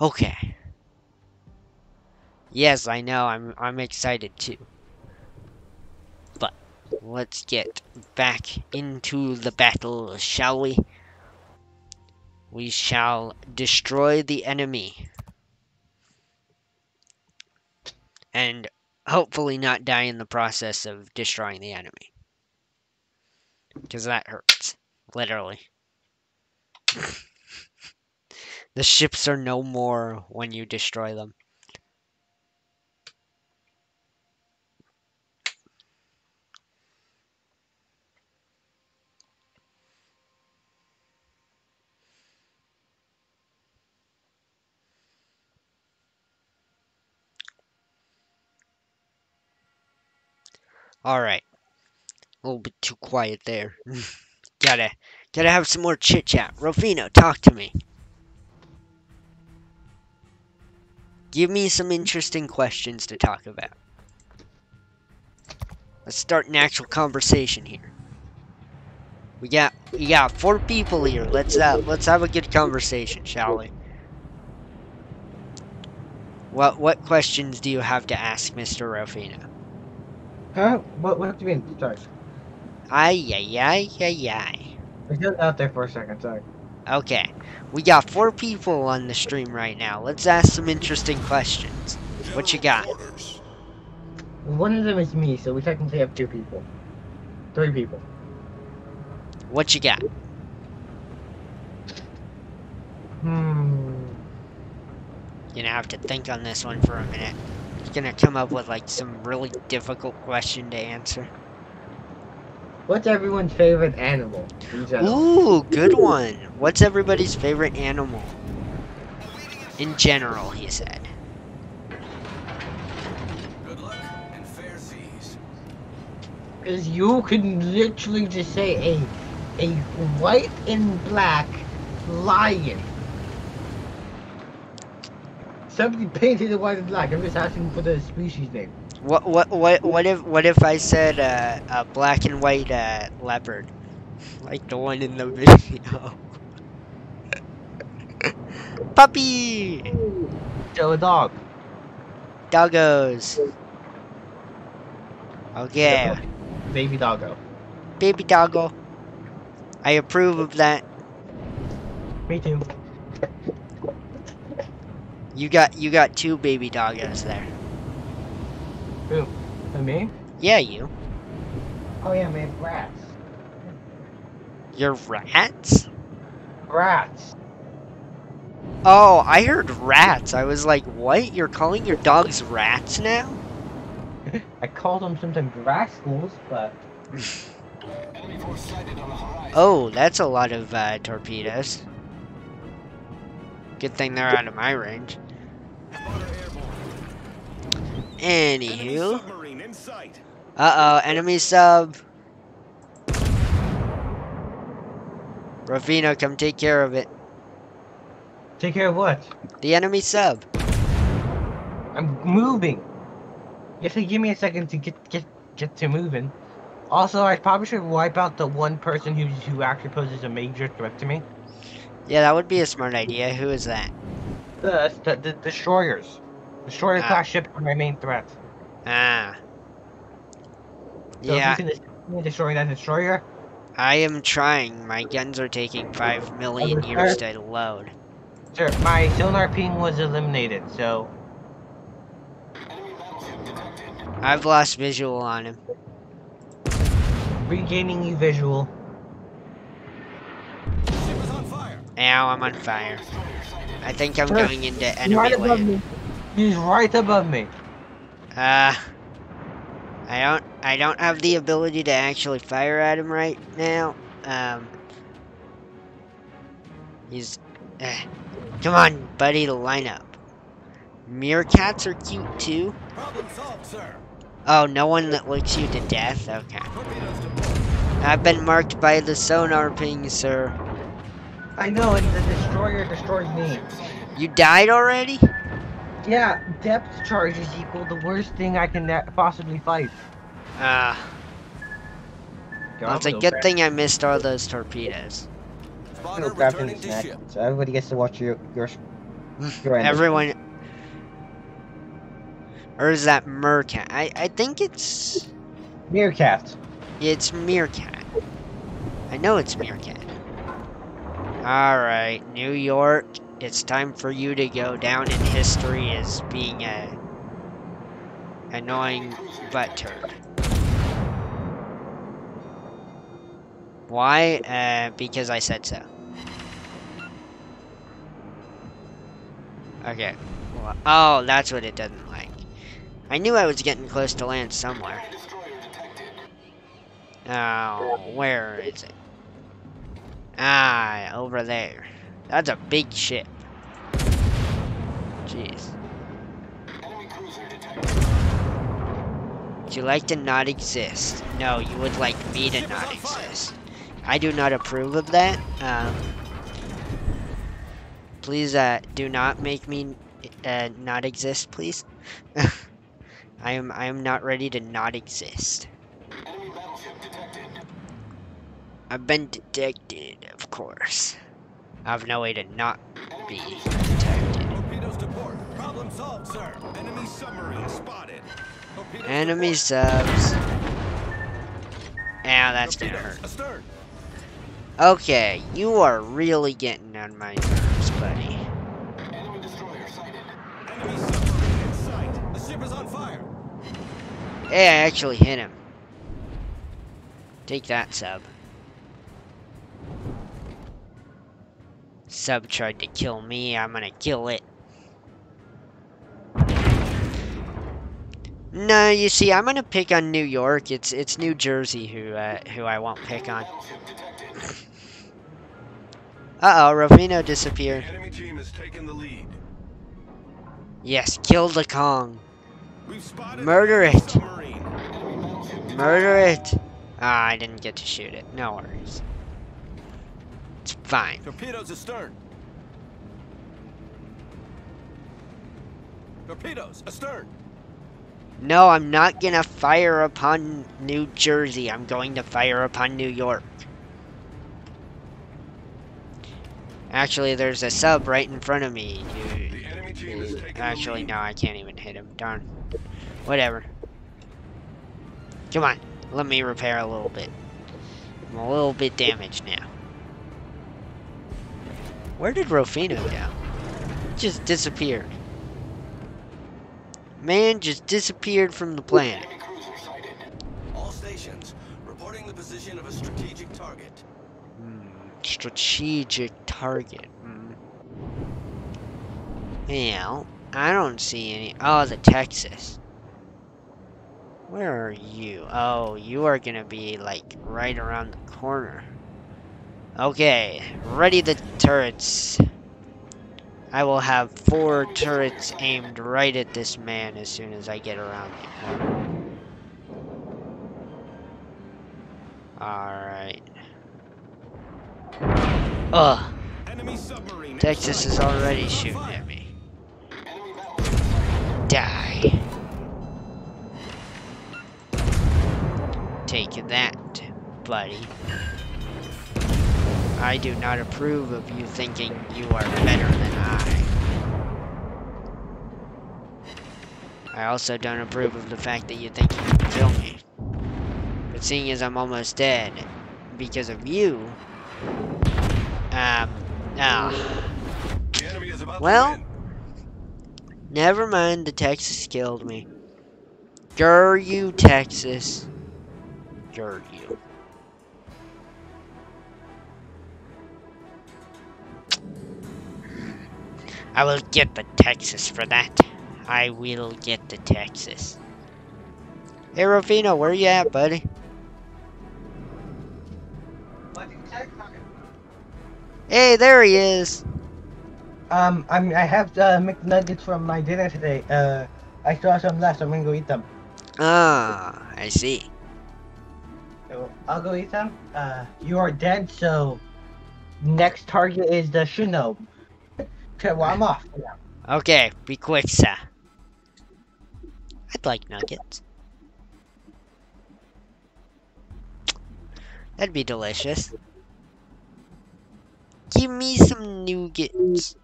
Okay. Yes, I know. I'm I'm excited too. Let's get back into the battle, shall we? We shall destroy the enemy. And hopefully not die in the process of destroying the enemy. Because that hurts. Literally. the ships are no more when you destroy them. Alright. A little bit too quiet there. gotta, gotta have some more chit chat. Rufino, talk to me. Give me some interesting questions to talk about. Let's start an actual conversation here. We got we got four people here. Let's uh let's have a good conversation, shall we? What what questions do you have to ask Mr. Rufino? Huh? What, what do you mean? Sorry. Ay ay ay ay ay. I just out there for a second, sorry. Okay. We got four people on the stream right now. Let's ask some interesting questions. What you got? One of them is me, so we technically have two people. Three people. What you got? Hmm. You're gonna have to think on this one for a minute. Gonna come up with like some really difficult question to answer. What's everyone's favorite animal? in general? Ooh, good one. What's everybody's favorite animal? In general, he said. Good luck and fair seas. Because you can literally just say a a white and black lion. Somebody painted it white and black. I'm just asking for the species name. What what what what if what if I said uh, a black and white uh, leopard, like the one in the video? Puppy, So a dog. doggos. Okay, Baby doggo. baby doggo. I approve of that. Me too. You got you got two baby doggos there. Who? And me? Yeah, you. Oh yeah, man, rats. You're rats. Rats. Oh, I heard rats. I was like, what? You're calling your dogs rats now? I called them sometimes rascals, but Enemy force sighted on the horizon. Oh, that's a lot of uh, torpedoes. Good thing they're out of my range. Spotter airborne. Anywho. Submarine in sight. Uh oh, enemy sub. Ravino, come take care of it. take care of what? The enemy sub. I'm moving. You have to give me a second to get get get to moving. Also, I probably should wipe out the one person who who actually poses a major threat to me. Yeah, that would be a smart idea. Who is that? The the, the destroyers. Destroyer Ah. class ships are my main threat. Ah. So Yeah, if you destroy that destroyer, I am trying. My guns are taking five million years to load. sir, my sonar ping was eliminated. So I've lost visual on him. regaining you visual. Ship is on fire. Ow, I'm on fire. I think I'm Sir, going into He's enemy right above land. me. He's right above me. Uh, I don't, I don't have the ability to actually fire at him right now. Um, he's, eh. come on, buddy, line up. Meerkats are cute too. Problem solved, sir. Oh, no one that licks you to death. Okay, Torpedoes to port. I've been marked by the sonar ping, sir. I know, and the destroyer destroys me. You died already? Yeah, depth charge is equal the worst thing I can possibly fight. Ah, well, it's a I'm good gonna thing I missed all those torpedoes. Spotter grab returning to snack, ship. so everybody gets to watch your your. your. Everyone. Or is that Mercat? I, I think it's. Meerkat. It's Meerkat. I know it's Meerkat. Alright, New York. It's time for you to go down in history as being a. annoying butt turd. Why? Uh, because I said so. Okay. Well, oh, that's what it doesn't like. I knew I was getting close to land somewhere. Oh, where is it? Ah, over there. That's a big ship. Jeez. Would you like to not exist? No, you would like me to not exist. I do not approve of that. Um, please, uh, do not make me uh, not exist, please. I am I am not ready to not exist. I've been detected, of course. I have no way to not be detected. Torpedoes to port. Problem solved, sir. Enemy submarine spotted. Torpedoes Enemy subs. Ow, that's gonna hurt. Astern. Okay, you are really getting on my nerves, buddy. Enemy destroyer sighted. Enemy submarine in sight. The ship is on fire. Hey, I actually hit him. Take that, sub. Sub tried to kill me, I'm gonna kill it. No, you see, I'm gonna pick on New York. It's it's New Jersey who uh, who I won't pick on. Uh oh, Rovino disappeared. enemy team has taken the lead. Yes, kill the Kong. Murder it. Murder it. Ah, I didn't get to shoot it. No worries. Fine. Torpedoes astern. Torpedoes astern. No, I'm not gonna fire upon New Jersey. I'm going to fire upon New York. Actually, there's a sub right in front of me. You- The enemy team has taken Actually, no, I can't even hit him. Darn. Whatever. Come on, let me repair a little bit. I'm a little bit damaged now. Where did Rufino go? Just disappeared. Man just disappeared from the planet. All stations reporting the position of a strategic target. Hmm, strategic target. Hmm. Well, I don't see any. Oh, the Texas. Where are you? Oh, you are gonna be like right around the corner. Okay, ready the turrets. I will have four turrets aimed right at this man as soon as I get around the corner. Alright. Ugh. Enemy submarine. Texas is already shooting at me. Die. Take that, buddy. I do not approve of you thinking you are better than I. I also don't approve of the fact that you think you can kill me. But seeing as I'm almost dead because of you, um, ah. Well- Never mind, the Texas killed me. Gur you, Texas. Gur you. I will get the Texas for that. I will get the Texas. Hey, Rufino, where you at, buddy? Hey, there he is. Um, I mean, I have uh, McNuggets from my dinner today. Uh, I still have some left. I'm gonna go eat them. Ah, I see. So I'll go eat them. Uh, you are dead. So next target is the Shinob. Okay, well I'm off. Okay, be quick, sir. I'd like nuggets. That'd be delicious. Give me some nuggets.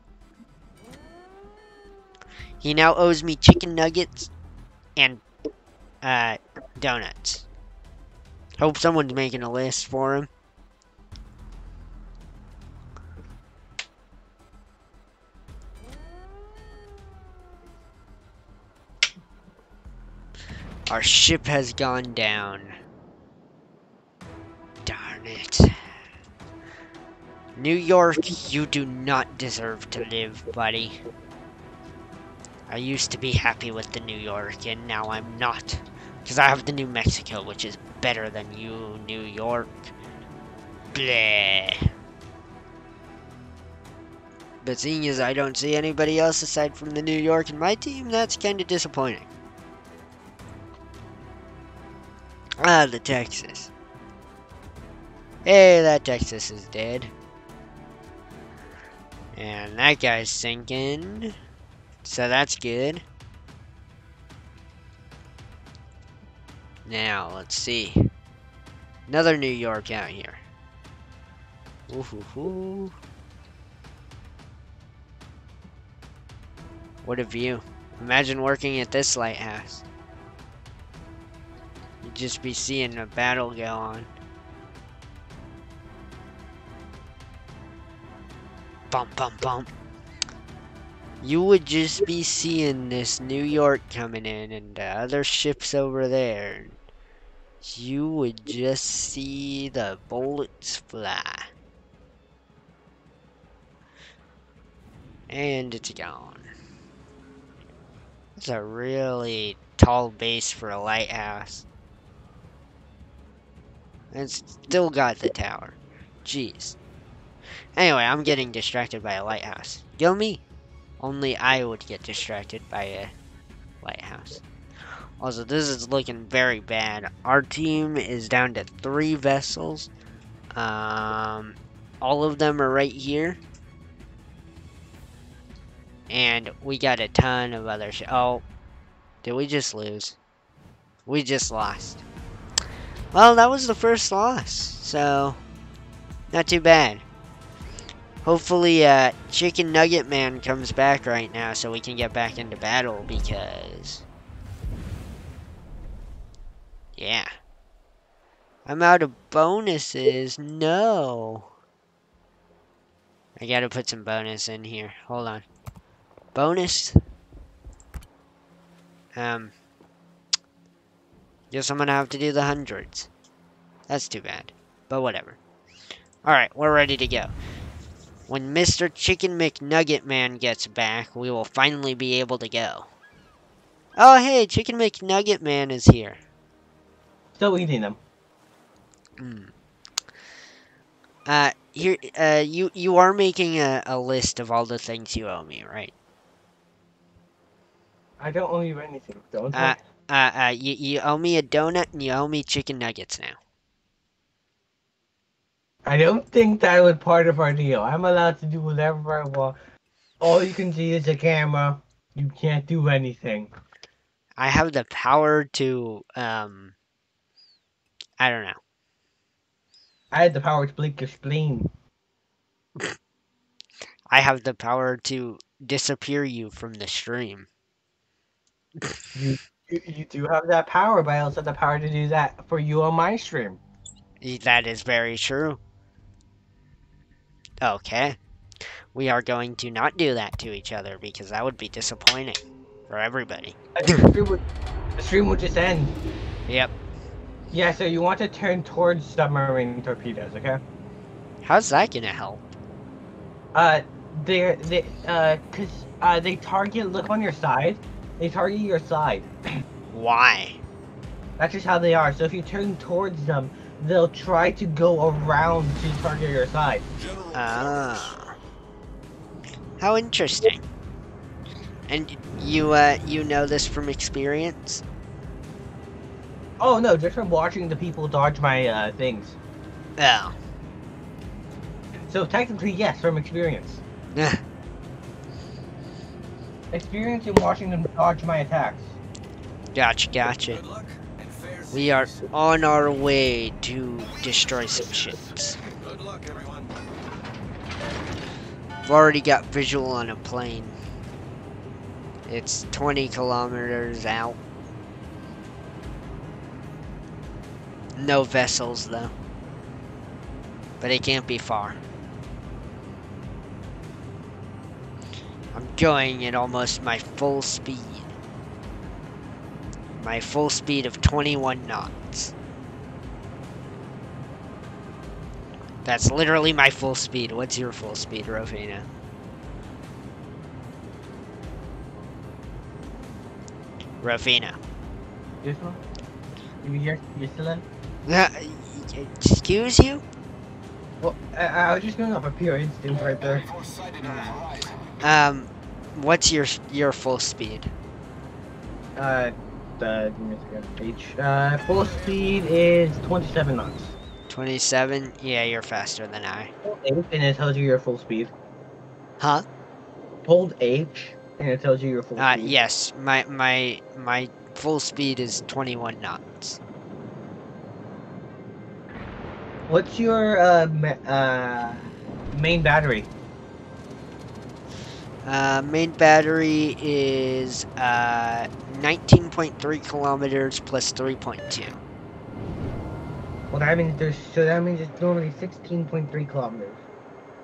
He now owes me chicken nuggets and uh donuts. Hope someone's making a list for him. Our ship has gone down. Darn it. New York, you do not deserve to live, buddy. I used to be happy with the New York, and now I'm not. Because I have the New Mexico, which is better than you, New York. Bleh. But seeing as I don't see anybody else aside from the New York in my team, that's kind of disappointing. Ah, the Texas. Hey, that Texas is dead. And that guy's sinking. So that's good. Now, let's see. Another New York out here. Ooh. What a view. Imagine working at this lighthouse. Just be seeing a battle go on. Bump, bump, bump. You would just be seeing this New York coming in and the other ships over there. You would just see the bullets fly. And it's gone. It's a really tall base for a lighthouse. It's still got the tower. Jeez. Anyway, I'm getting distracted by a lighthouse. Go me. Only I would get distracted by a lighthouse. Also, this is looking very bad. Our team is down to three vessels. Um, all of them are right here. And we got a ton of other Oh, did we just lose? We just lost. Well, that was the first loss, so not too bad. Hopefully, uh, Chicken Nugget Man comes back right now so we can get back into battle because. Yeah. I'm out of bonuses. No. I gotta put some bonus in here. Hold on. Bonus. Um. Guess I'm gonna have to do the hundreds. That's too bad. But whatever. Alright, we're ready to go. When Mr. Chicken McNugget Man gets back, we will finally be able to go. Oh, hey, Chicken McNugget Man is here. Still eating them. Hmm. Uh, here, uh, you you are making a, a list of all the things you owe me, right? I don't owe you anything. Don't. Uh, Uh, uh, you, you owe me a donut and you owe me chicken nuggets now. I don't think that was part of our deal. I'm allowed to do whatever I want. All you can see is a camera. You can't do anything. I have the power to, um, I don't know. I had the power to blink your spleen. I have the power to disappear you from the stream. You, you you do have that power, but I also have the power to do that for you on my stream. That is very true. Okay. We are going to not do that to each other because that would be disappointing for everybody. The stream would, the stream would just end. Yep. Yeah, so you want to turn towards submarine torpedoes, okay? How's that gonna help? Uh, they're they uh, cause uh, they target. Look on your side. They target your side. Why? That's just how they are. So if you turn towards them, they'll try to go around to target your side. Ah. How interesting. And you, uh, you know this from experience? Oh no, just from watching the people dodge my uh, things. Oh. So technically, yes, from experience. Experience in watching them dodge my attacks. gotcha, gotcha. Good luck and fair We are on our way to destroy some ships. Good luck, everyone. I've already got visual on a plane. It's 20 kilometers out. No vessels, though. But it can't be far. I'm going at almost my full speed. My full speed of 21 knots. That's literally my full speed. What's your full speed, Rovina? Rovina. One? You here? You still in? Uh, excuse you? Well, I, I was just going off a pure instinct right there. Force sighted on the horizon. Um, what's your your full speed? Uh, the give me a second. H. Uh, full speed is 27 knots. 27? Yeah, you're faster than I. Hold H and it tells you your full speed. Huh? Hold H and it tells you your full Uh, speed. yes. My my my full speed is 21 knots. What's your uh, ma- uh main battery? Uh, main battery is uh 19.3 kilometers plus 3.2. Well, that means there's so that means it's normally 16.3 kilometers,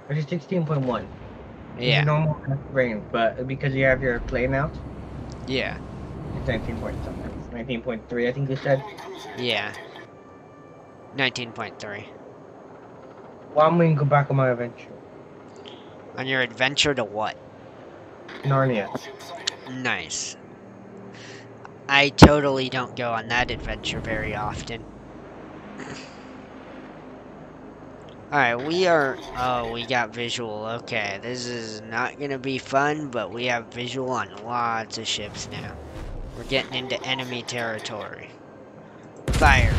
which is 16.1. Yeah, normal range, but because you have your plane out, yeah, it's 19 point something. 19.3, I think you said. yeah. 19.3. Well, I'm gonna go back on my adventure. On your adventure to what? Narnia. Nice. I totally don't go on that adventure very often. Alright, we are... Oh, we got visual. Okay, this is not gonna be fun, but we have visual on lots of ships now. We're getting into enemy territory. Fire.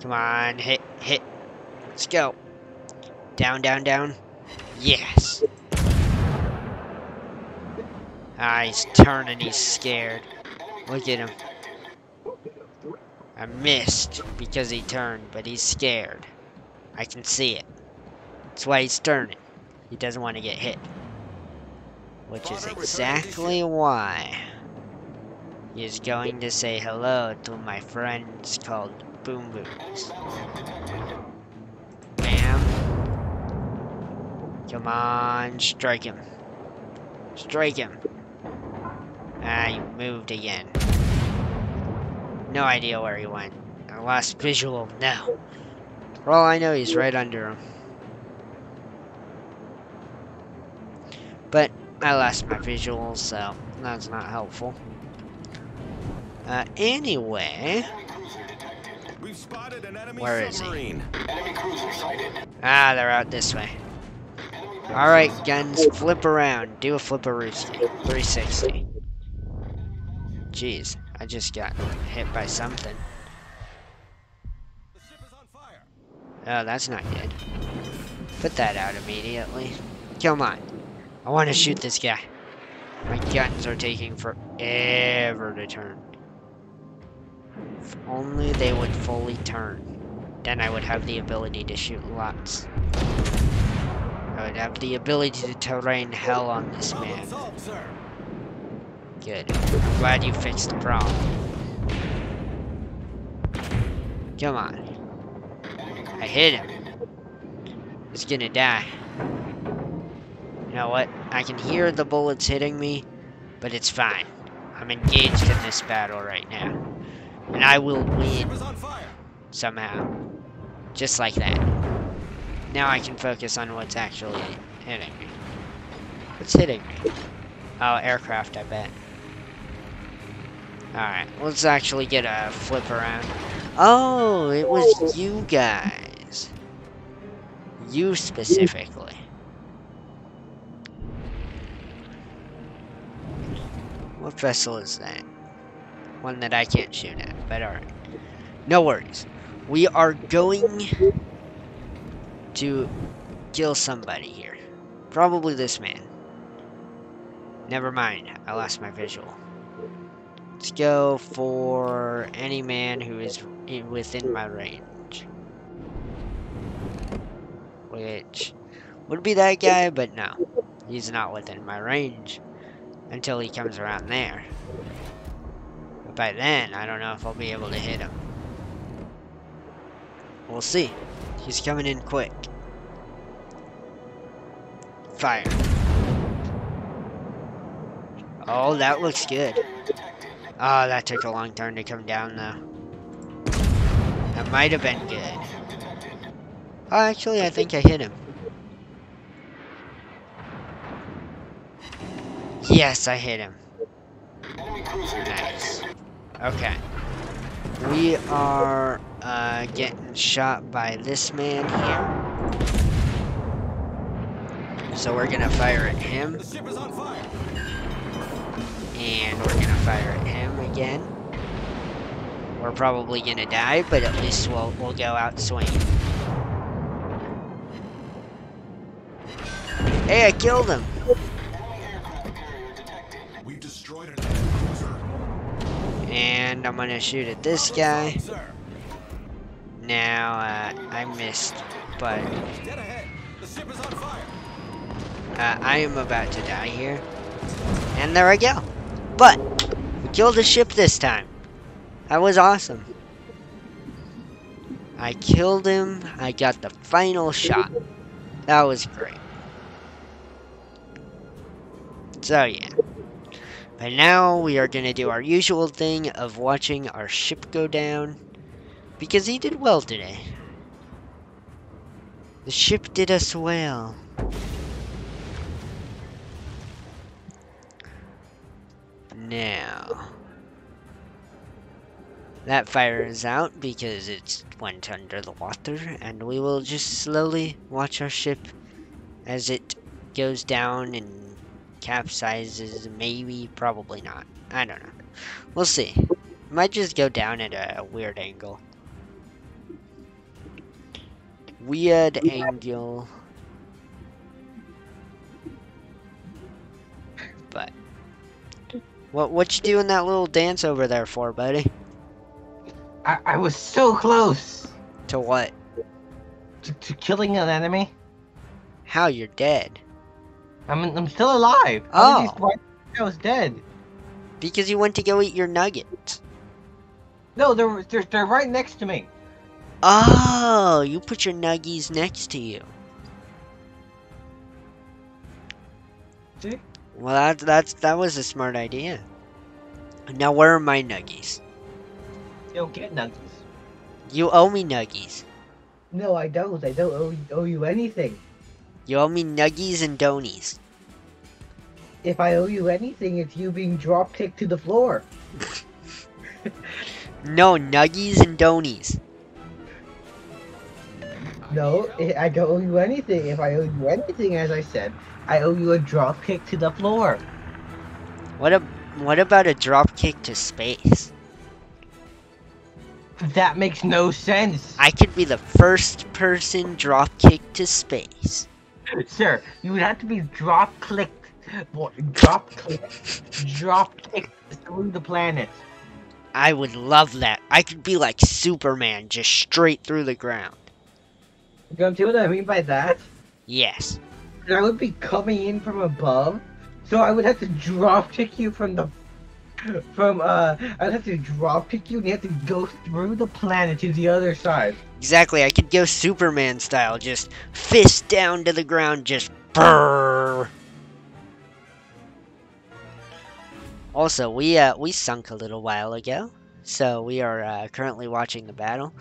Come on, hit, hit. Let's go. Down, down, down. Yes. Ah, he's turning, he's scared. Look at him. I missed because he turned, but he's scared. I can see it. That's why he's turning. He doesn't want to get hit. Which is exactly why he's going to say hello to my friends called Boom Booms. Bam. Come on, strike him. Strike him. Ah, he moved again. No idea where he went. I lost visual now. For all I know, he's right under him. But I lost my visuals, so that's not helpful. Uh, anyway, We've spotted an enemy Where is he? submarine. ah, they're out this way. Alright, guns, flip around. Do a flipperooski. 360. Jeez, I just got hit by something. Oh, that's not good. Put that out immediately. Come on. I want to shoot this guy. My guns are taking forever to turn. If only they would fully turn. Then I would have the ability to shoot lots. I would have the ability to rain hell on this man. Good. I'm glad you fixed the problem. Come on. I hit him. He's gonna die. You know what? I can hear the bullets hitting me, but it's fine. I'm engaged in this battle right now. And I will win somehow. Just like that. Now I can focus on what's actually hitting me. What's hitting me? Oh, aircraft, I bet. Alright, let's actually get a flip around. Oh, it was oh. you guys. You specifically. What vessel is that? One that I can't shoot at, but alright. No worries. We are going to kill somebody here. Probably this man. Never mind, I lost my visual. Let's go for any man who is within my range. Which would be that guy, but no. He's not within my range until he comes around there. But by then, I don't know if I'll be able to hit him. We'll see. He's coming in quick. Fire. Oh, that looks good. Oh, that took a long time to come down, though. That might have been good. Oh, actually, I think I hit him. Yes, I hit him. Nice. Okay. We are uh, getting shot by this man here. So we're gonna fire at him, The ship is on fire. and we're gonna fire at him again. We're probably gonna die, but at least we'll we'll go out swinging. Hey, I killed him. We've destroyed an. And I'm gonna shoot at this guy. Now, uh, I missed, but dead ahead. The ship is on fire. uh, I am about to die here. And there I go. But, killed a ship this time. That was awesome. I killed him. I got the final shot. That was great. So, yeah. But now we are going to do our usual thing of watching our ship go down. Because he did well today. The ship did us well. Now, that fire is out because it went under the water, and we will just slowly watch our ship as it goes down and capsizes. Maybe, probably not. I don't know. We'll see. Might just go down at a weird angle. Weird angle. What what you doing that little dance over there for, buddy? I, I was so close To what? to, to killing an enemy. How you're dead? I'm I'm still alive. How Oh. I was dead. Because you went to go eat your nuggets. No, they're they're they're right next to me. Oh, you put your nuggies next to you. See? Well, that that's that was a smart idea. Now where are my nuggies? You don't get nuggies. You owe me nuggies. No, I don't. I don't owe, owe you anything. You owe me nuggies and donies. If I owe you anything, it's you being drop kicked to the floor. No, nuggies and donies. No, I I don't owe you anything. If I owe you anything, as I said, I owe you a drop kick to the floor. What a what about a drop kick to space? That makes no sense. I could be the first person drop kick to space. Sir, you would have to be drop clicked, what, drop clicked, drop kicked through the planet. I would love that. I could be like Superman, just straight through the ground. You know what I mean by that? Yes. I would be coming in from above, so I would have to drop kick you from the, from uh, I'd have to drop kick you and you have to go through the planet to the other side. Exactly. I could go Superman style, just fist down to the ground, just brrr. Also, we uh we sunk a little while ago, so we are uh, currently watching the battle.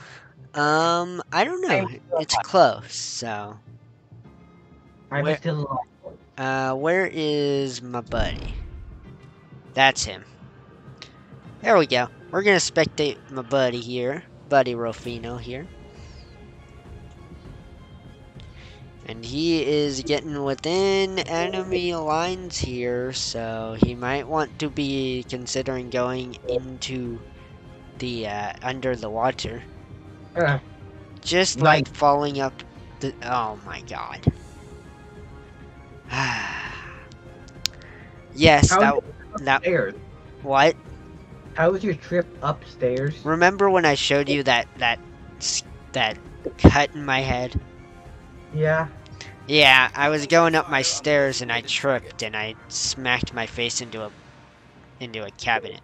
Um, I don't know. It's close. So, I'm Where- still alive. uh, where is my buddy? That's him. There we go. We're gonna spectate my buddy here, buddy Rofino here. And he is getting within enemy lines here, so he might want to be considering going into the uh, under the water, Uh, just like falling up the. Oh my god. yes, How that that what? How was your trip upstairs? Remember when I showed you that that that cut in my head? Yeah. Yeah, I was going up my stairs and I tripped and I smacked my face into a into a cabinet.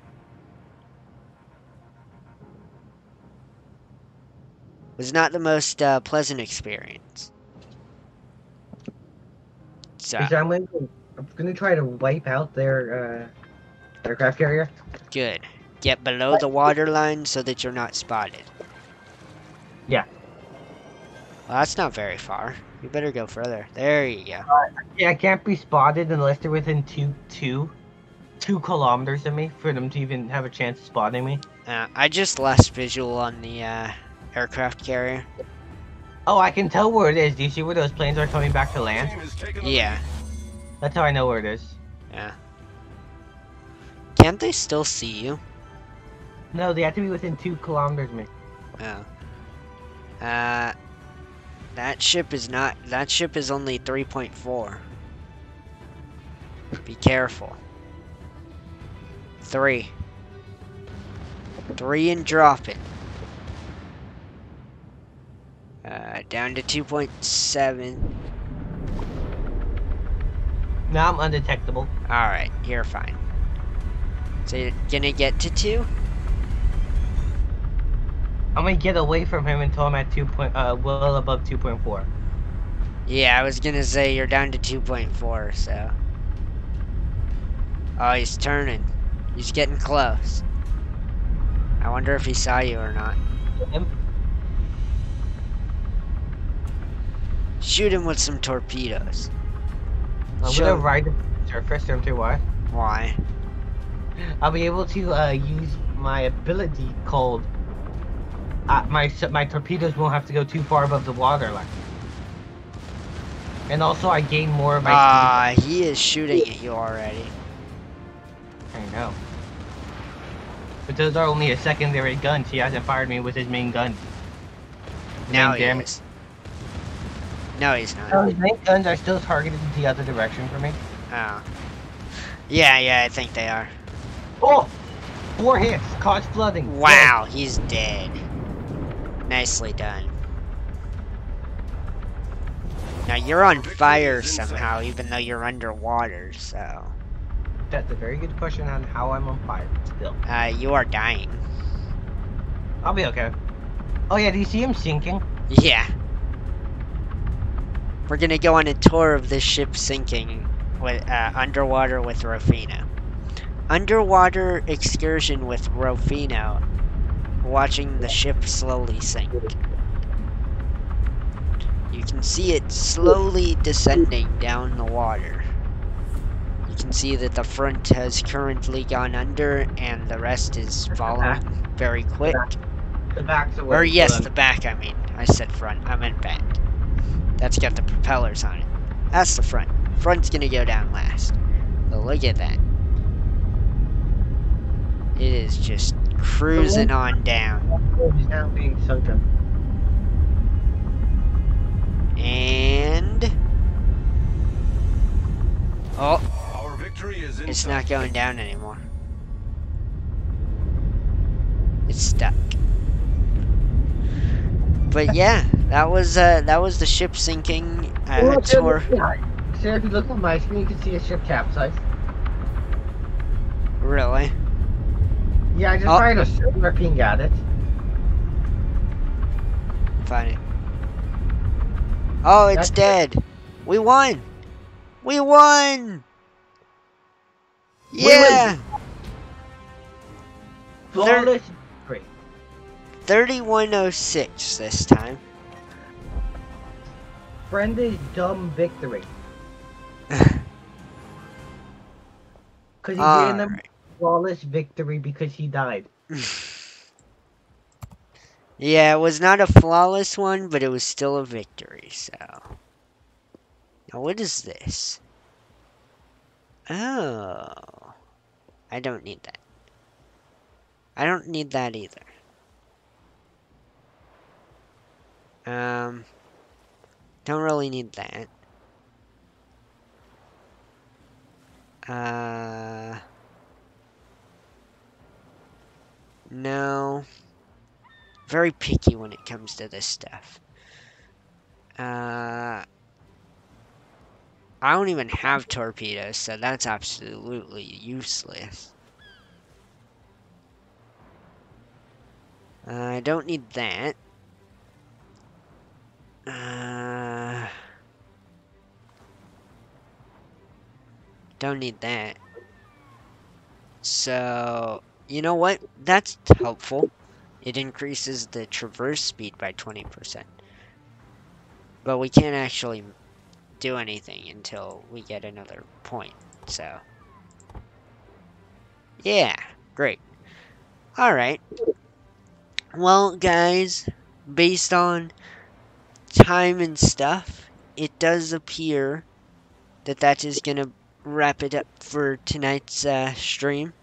Was not the most uh, pleasant experience. I'm gonna, I'm gonna try to wipe out their uh, aircraft carrier. good. Get below the waterline so that you're not spotted. Yeah. Well, that's not very far. You better go further. There you go. Yeah, I can't be spotted unless they're within two, two, two kilometers of me for them to even have a chance of spotting me. Uh, I just lost visual on the uh, aircraft carrier. Oh, I can tell where it is. Do you see where those planes are coming back to land? Team has taken the Yeah, That's how I know where it is. yeah. Can't they still see you? No, they have to be within two kilometers of me. Oh. Uh, that ship is not. That ship is only 3.4. Be careful. Three. Three and drop it. Uh, down to 2.7. Now I'm undetectable. Alright, you're fine. So you're gonna get to two? I'm gonna get away from him until I'm at two point, uh, well above two point four. Yeah, I was gonna say you're down to 2.4, so. Oh, he's turning. He's getting close. I wonder if he saw you or not. Him? Shoot him with some torpedoes. I'm Sure. gonna ride the surface. Don't you why? Why? I'll be able to uh, use my ability called. Uh, my my torpedoes won't have to go too far above the water line. And also, I gain more of my. Ah, he is shooting at you already. I know. But those are only a secondary guns. He hasn't fired me with his main gun. Now main damage- is. No, he's not. No, his main guns are still targeted the other direction for me. Oh. Yeah, yeah, I think they are. Oh! Four hits, cause flooding. Wow, he's dead. Nicely done. Now you're on fire somehow, even though you're underwater, so. That's a very good question on how I'm on fire still. Uh, you are dying. I'll be okay. Oh yeah, do you see him sinking? Yeah. We're gonna go on a tour of this ship sinking with uh, underwater with Rufino. Underwater excursion with Rufino, watching the ship slowly sink. You can see it slowly descending down the water. You can see that the front has currently gone under and the rest is following very quick. The back's away. Or yes, the back. I mean, I said front. I meant back. That's got the propellers on it. That's the front. Front's gonna go down last. But look at that. It is just cruising on down. He's now being sunken. And oh, Our victory is it's not going down anymore. It's stuck. But yeah, that was uh, that was the ship sinking uh, tour. So if you look on my screen, you can see a ship capsize. Really? Yeah, I just Oh. fired a silver ping at it. Funny. Oh, it's That's it. dead. We won. We won. Yeah. Flawless victory. 3106 this time. Brenda's dumb victory. Because he All gave them right. flawless victory because he died. Yeah, it was not a flawless one, but it was still a victory, so. Now, what is this? Oh. I don't need that. I don't need that either. Um. Don't really need that. Uh. No very picky when it comes to this stuff. Uh, I don't even have torpedoes, so that's absolutely useless. Uh, I don't need that. Uh, don't need that. So, you know what? That's helpful. It increases the traverse speed by 20%. But we can't actually do anything until we get another point, so. Yeah, great. Alright. Well, guys, based on time and stuff, it does appear that that is going to wrap it up for tonight's uh, stream.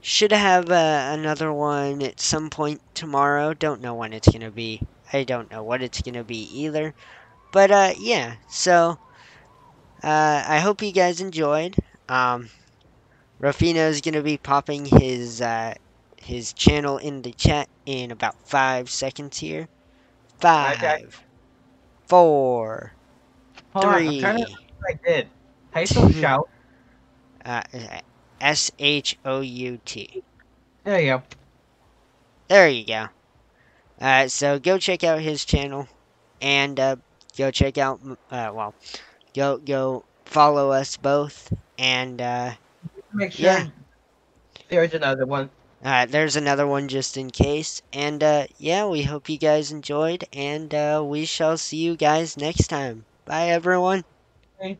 Should have uh, another one at some point tomorrow. Don't know when it's gonna be. I don't know what it's gonna be either. But uh, yeah. So uh, I hope you guys enjoyed. Um, Rafino is gonna be popping his uh, his channel in the chat in about five seconds here. Okay. Four, Hold on, three. to I did. How you spell shout? Uh, S H O U T. There you go. There you go. Uh, so go check out his channel, and uh, go check out. Uh, well, go go follow us both, and uh, Make sure Yeah. there's another one. Uh, there's another one just in case. And uh, yeah, we hope you guys enjoyed, and uh, we shall see you guys next time. Bye, everyone. Okay.